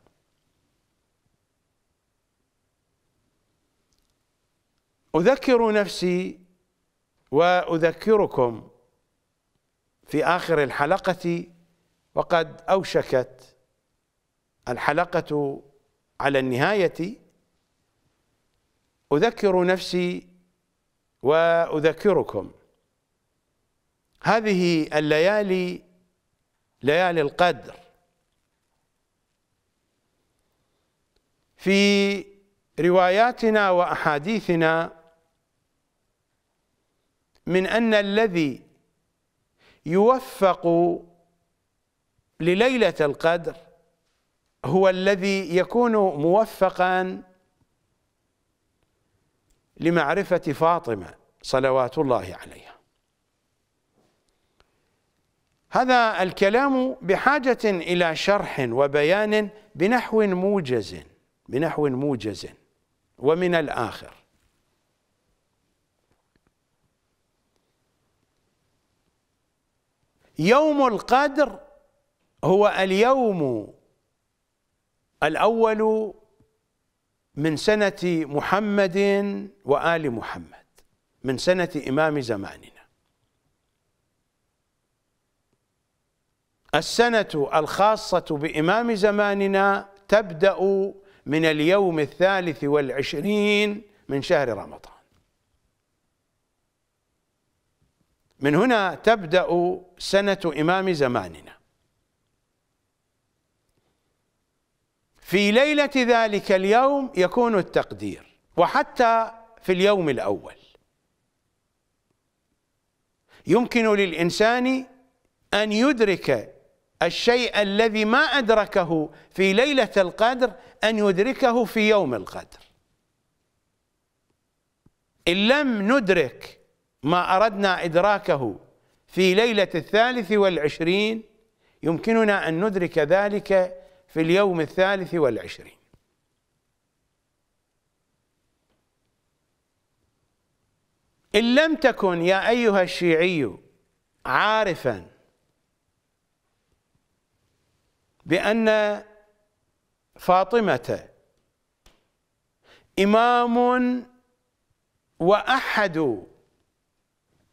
أذكر نفسي وأذكركم في آخر الحلقة وقد أوشكت الحلقة على النهاية. أذكر نفسي وأذكركم. هذه الليالي ليالي القدر. في رواياتنا وأحاديثنا من أن الذي يوفق لليلة القدر هو الذي يكون موفقا لمعرفة فاطمة صلوات الله عليها. هذا الكلام بحاجة إلى شرح وبيان بنحو موجز بنحو موجز ومن الآخر. يوم القدر هو اليوم الأول من سنة محمد وآل محمد من سنة إمام زماننا. السنة الخاصة بإمام زماننا تبدأ من اليوم الثالث والعشرين من شهر رمضان. من هنا تبدأ سنة إمام زماننا. في ليلة ذلك اليوم يكون التقدير وحتى في اليوم الأول. يمكن للإنسان أن يدرك الشيء الذي ما أدركه في ليلة القدر أن يدركه في يوم القدر. إن لم ندرك ما أردنا إدراكه في ليلة الثالث والعشرين يمكننا أن ندرك ذلك في اليوم الثالث والعشرين. إن لم تكن يا أيها الشيعي عارفا بأن فاطمة إمام وأحد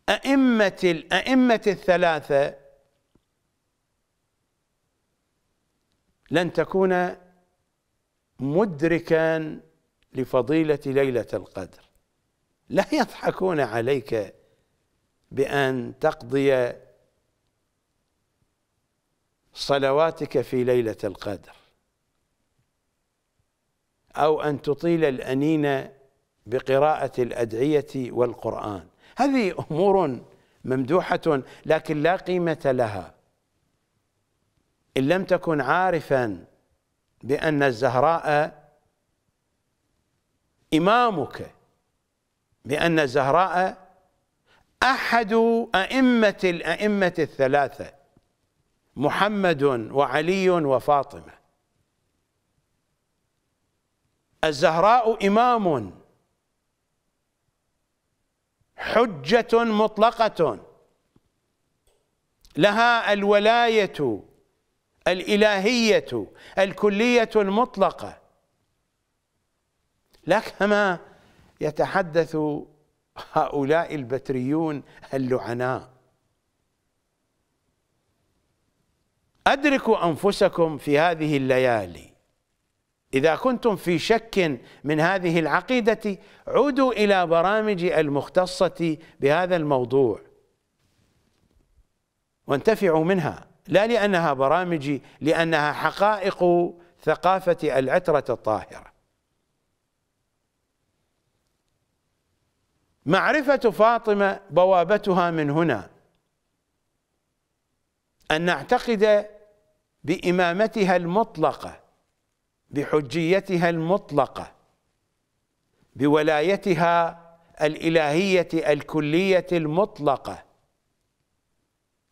أئمة الأئمة الثلاثة لن تكون مدركا لفضيلة ليلة القدر. لا يضحكون عليك بأن تقضي صلواتك في ليلة القدر أو أن تطيل الأنين بقراءة الأدعية والقرآن. هذه أمور ممدوحة لكن لا قيمة لها. إن لم تكن عارفا بأن الزهراء إمامك بأن الزهراء أحد أئمة الأئمة الثلاثة محمد وعلي وفاطمة. الزهراء إمام. حجة مطلقة. لها الولاية. الإلهية الكلية المطلقة. لا كما يتحدث هؤلاء البتريون اللعناء. أدركوا أنفسكم في هذه الليالي. إذا كنتم في شك من هذه العقيدة عودوا إلى برامج المختصة بهذا الموضوع. وانتفعوا منها. لا لأنها برامج لأنها حقائق ثقافة العترة الطاهرة. معرفة فاطمة بوابتها من هنا. أن نعتقد بإمامتها المطلقة بحجيتها المطلقة بولايتها الإلهية الكلية المطلقة.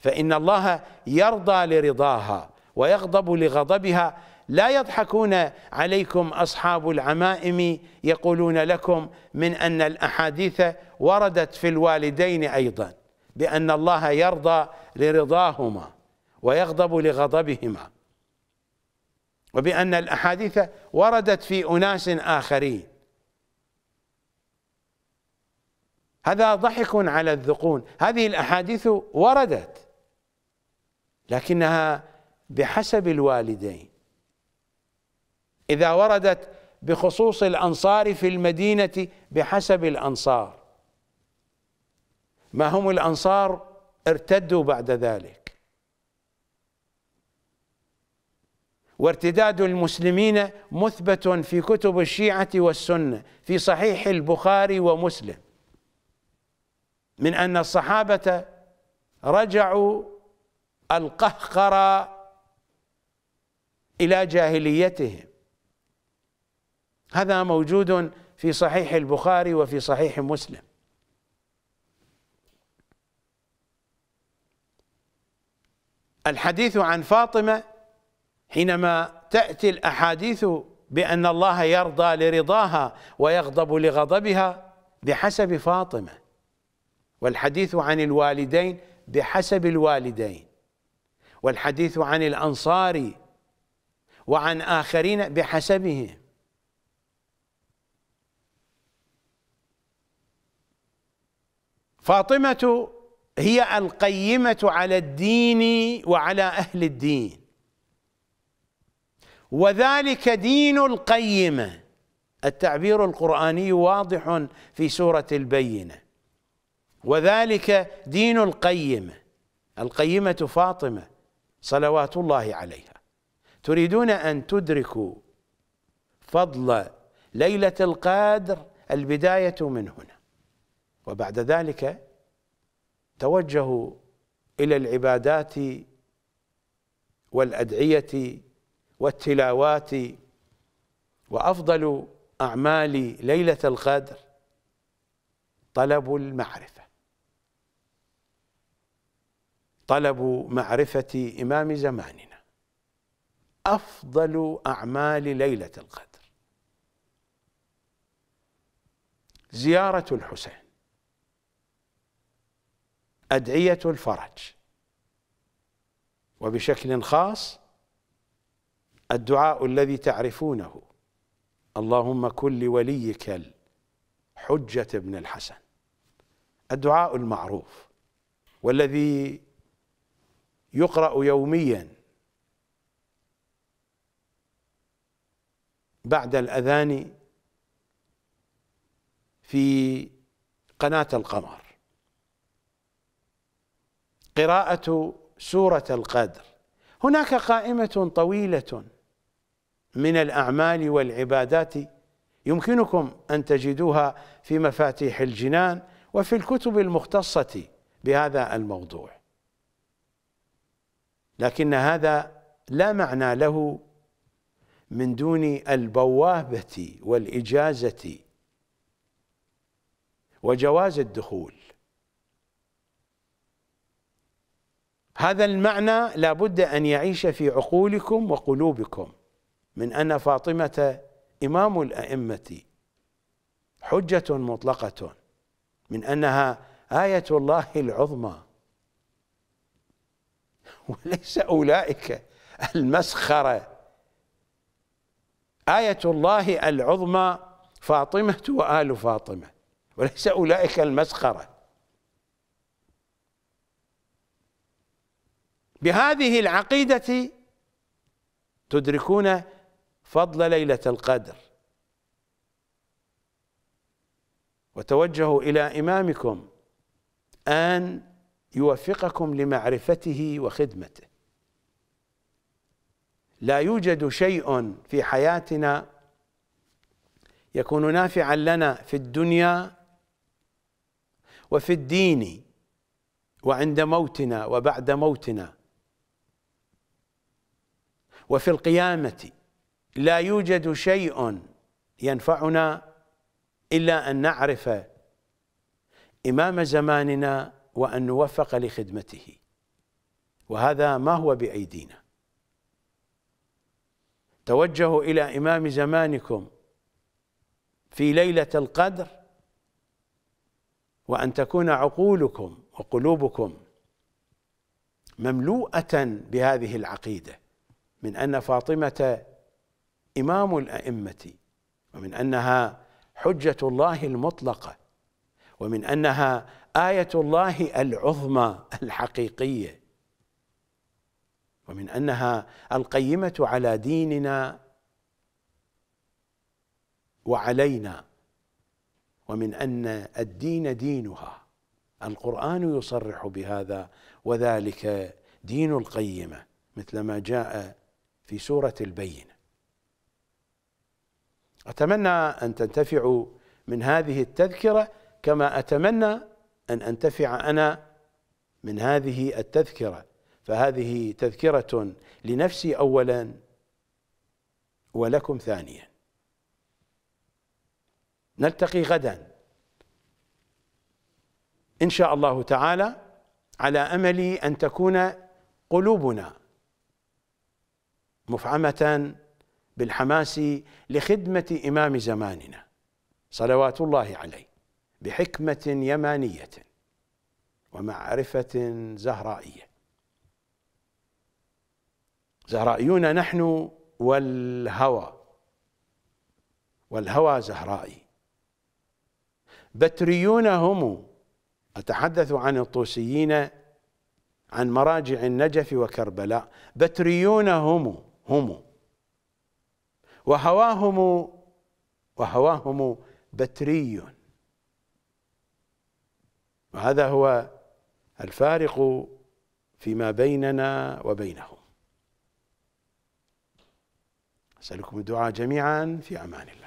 فإن الله يرضى لرضاها ويغضب لغضبها. لا يضحكون عليكم أصحاب العمائم يقولون لكم من أن الأحاديث وردت في الوالدين أيضا بأن الله يرضى لرضاهما ويغضب لغضبهما وبأن الأحاديث وردت في أناس آخرين. هذا ضحك على الذقون. هذه الأحاديث وردت. لكنها بحسب الوالدين. إذا وردت بخصوص الأنصار في المدينة بحسب الأنصار. ما هم الأنصار؟ ارتدوا بعد ذلك. وارتداد المسلمين مثبت في كتب الشيعة والسنة في صحيح البخاري ومسلم. من أن الصحابة رجعوا القهقرة إلى جاهليتهم هذا موجود في صحيح البخاري وفي صحيح مسلم. الحديث عن فاطمة حينما تأتي الأحاديث بأن الله يرضى لرضاها ويغضب لغضبها بحسب فاطمة والحديث عن الوالدين بحسب الوالدين. والحديث عن الأنصار وعن آخرين بحسبهم فاطمة هي القيمة على الدين وعلى أهل الدين. وذلك دين القيمة. التعبير القرآني واضح في سورة البينة. وذلك دين القيمة. القيمة فاطمة. صلوات الله عليها. تريدون أن تدركوا فضل ليلة القدر البداية من هنا. وبعد ذلك توجهوا إلى العبادات والأدعية والتلاوات وأفضل أعمال ليلة القدر طلب المعرفة. طلب معرفة إمام زماننا. أفضل أعمال ليلة القدر. زيارة الحسين. أدعية الفرج. وبشكل خاص الدعاء الذي تعرفونه. اللهم كن لوليك الحجة ابن الحسن. الدعاء المعروف. والذي يقرأ يوميا بعد الأذان في قناة القمر. قراءة سورة القدر. هناك قائمة طويلة من الأعمال والعبادات يمكنكم أن تجدوها في مفاتيح الجنان وفي الكتب المختصة بهذا الموضوع. لكن هذا لا معنى له من دون البوابة والإجازة وجواز الدخول. هذا المعنى لا بد أن يعيش في عقولكم وقلوبكم. من أن فاطمة إمام الأئمة حجة مطلقة من أنها آية الله العظمى. وليس أولئك المسخرة. آية الله العظمى فاطمة وآل فاطمة. وليس أولئك المسخرة. بهذه العقيدة تدركون فضل ليلة القدر. وتوجهوا إلى إمامكم أن يوفقكم لمعرفته وخدمته. لا يوجد شيء في حياتنا يكون نافعا لنا في الدنيا وفي الدين وعند موتنا وبعد موتنا. وفي القيامة لا يوجد شيء ينفعنا إلا أن نعرف إمام زماننا وأن نوفق لخدمته. وهذا ما هو بأيدينا. توجهوا إلى إمام زمانكم في ليلة القدر وأن تكون عقولكم وقلوبكم مملوءة بهذه العقيدة من أن فاطمة إمام الأئمة ومن أنها حجة الله المطلقة ومن أنها آية الله العظمى الحقيقية. ومن أنها القيمة على ديننا وعلينا. ومن أن الدين دينها. القرآن يصرح بهذا وذلك دين القيمة مثل ما جاء في سورة البينة. أتمنى أن تنتفعوا من هذه التذكرة كما أتمنى أن أنتفع أنا من هذه التذكرة. فهذه تذكرة لنفسي أولا ولكم ثانيا. نلتقي غدا. إن شاء الله تعالى على أمل أن تكون قلوبنا مفعمة بالحماس لخدمة إمام زماننا. صلوات الله عليه. بحكمة يمانية ومعرفة زهرائية. زهرائيون نحن والهوى والهوى زهرائي. بتريون هم أتحدث عن الطوسيين عن مراجع النجف وكربلاء. بتريون هم هم. وهواهم وهواهم بتري وهذا هو الفارق فيما بيننا وبينهم. أسألكم الدعاء جميعا في أمان الله.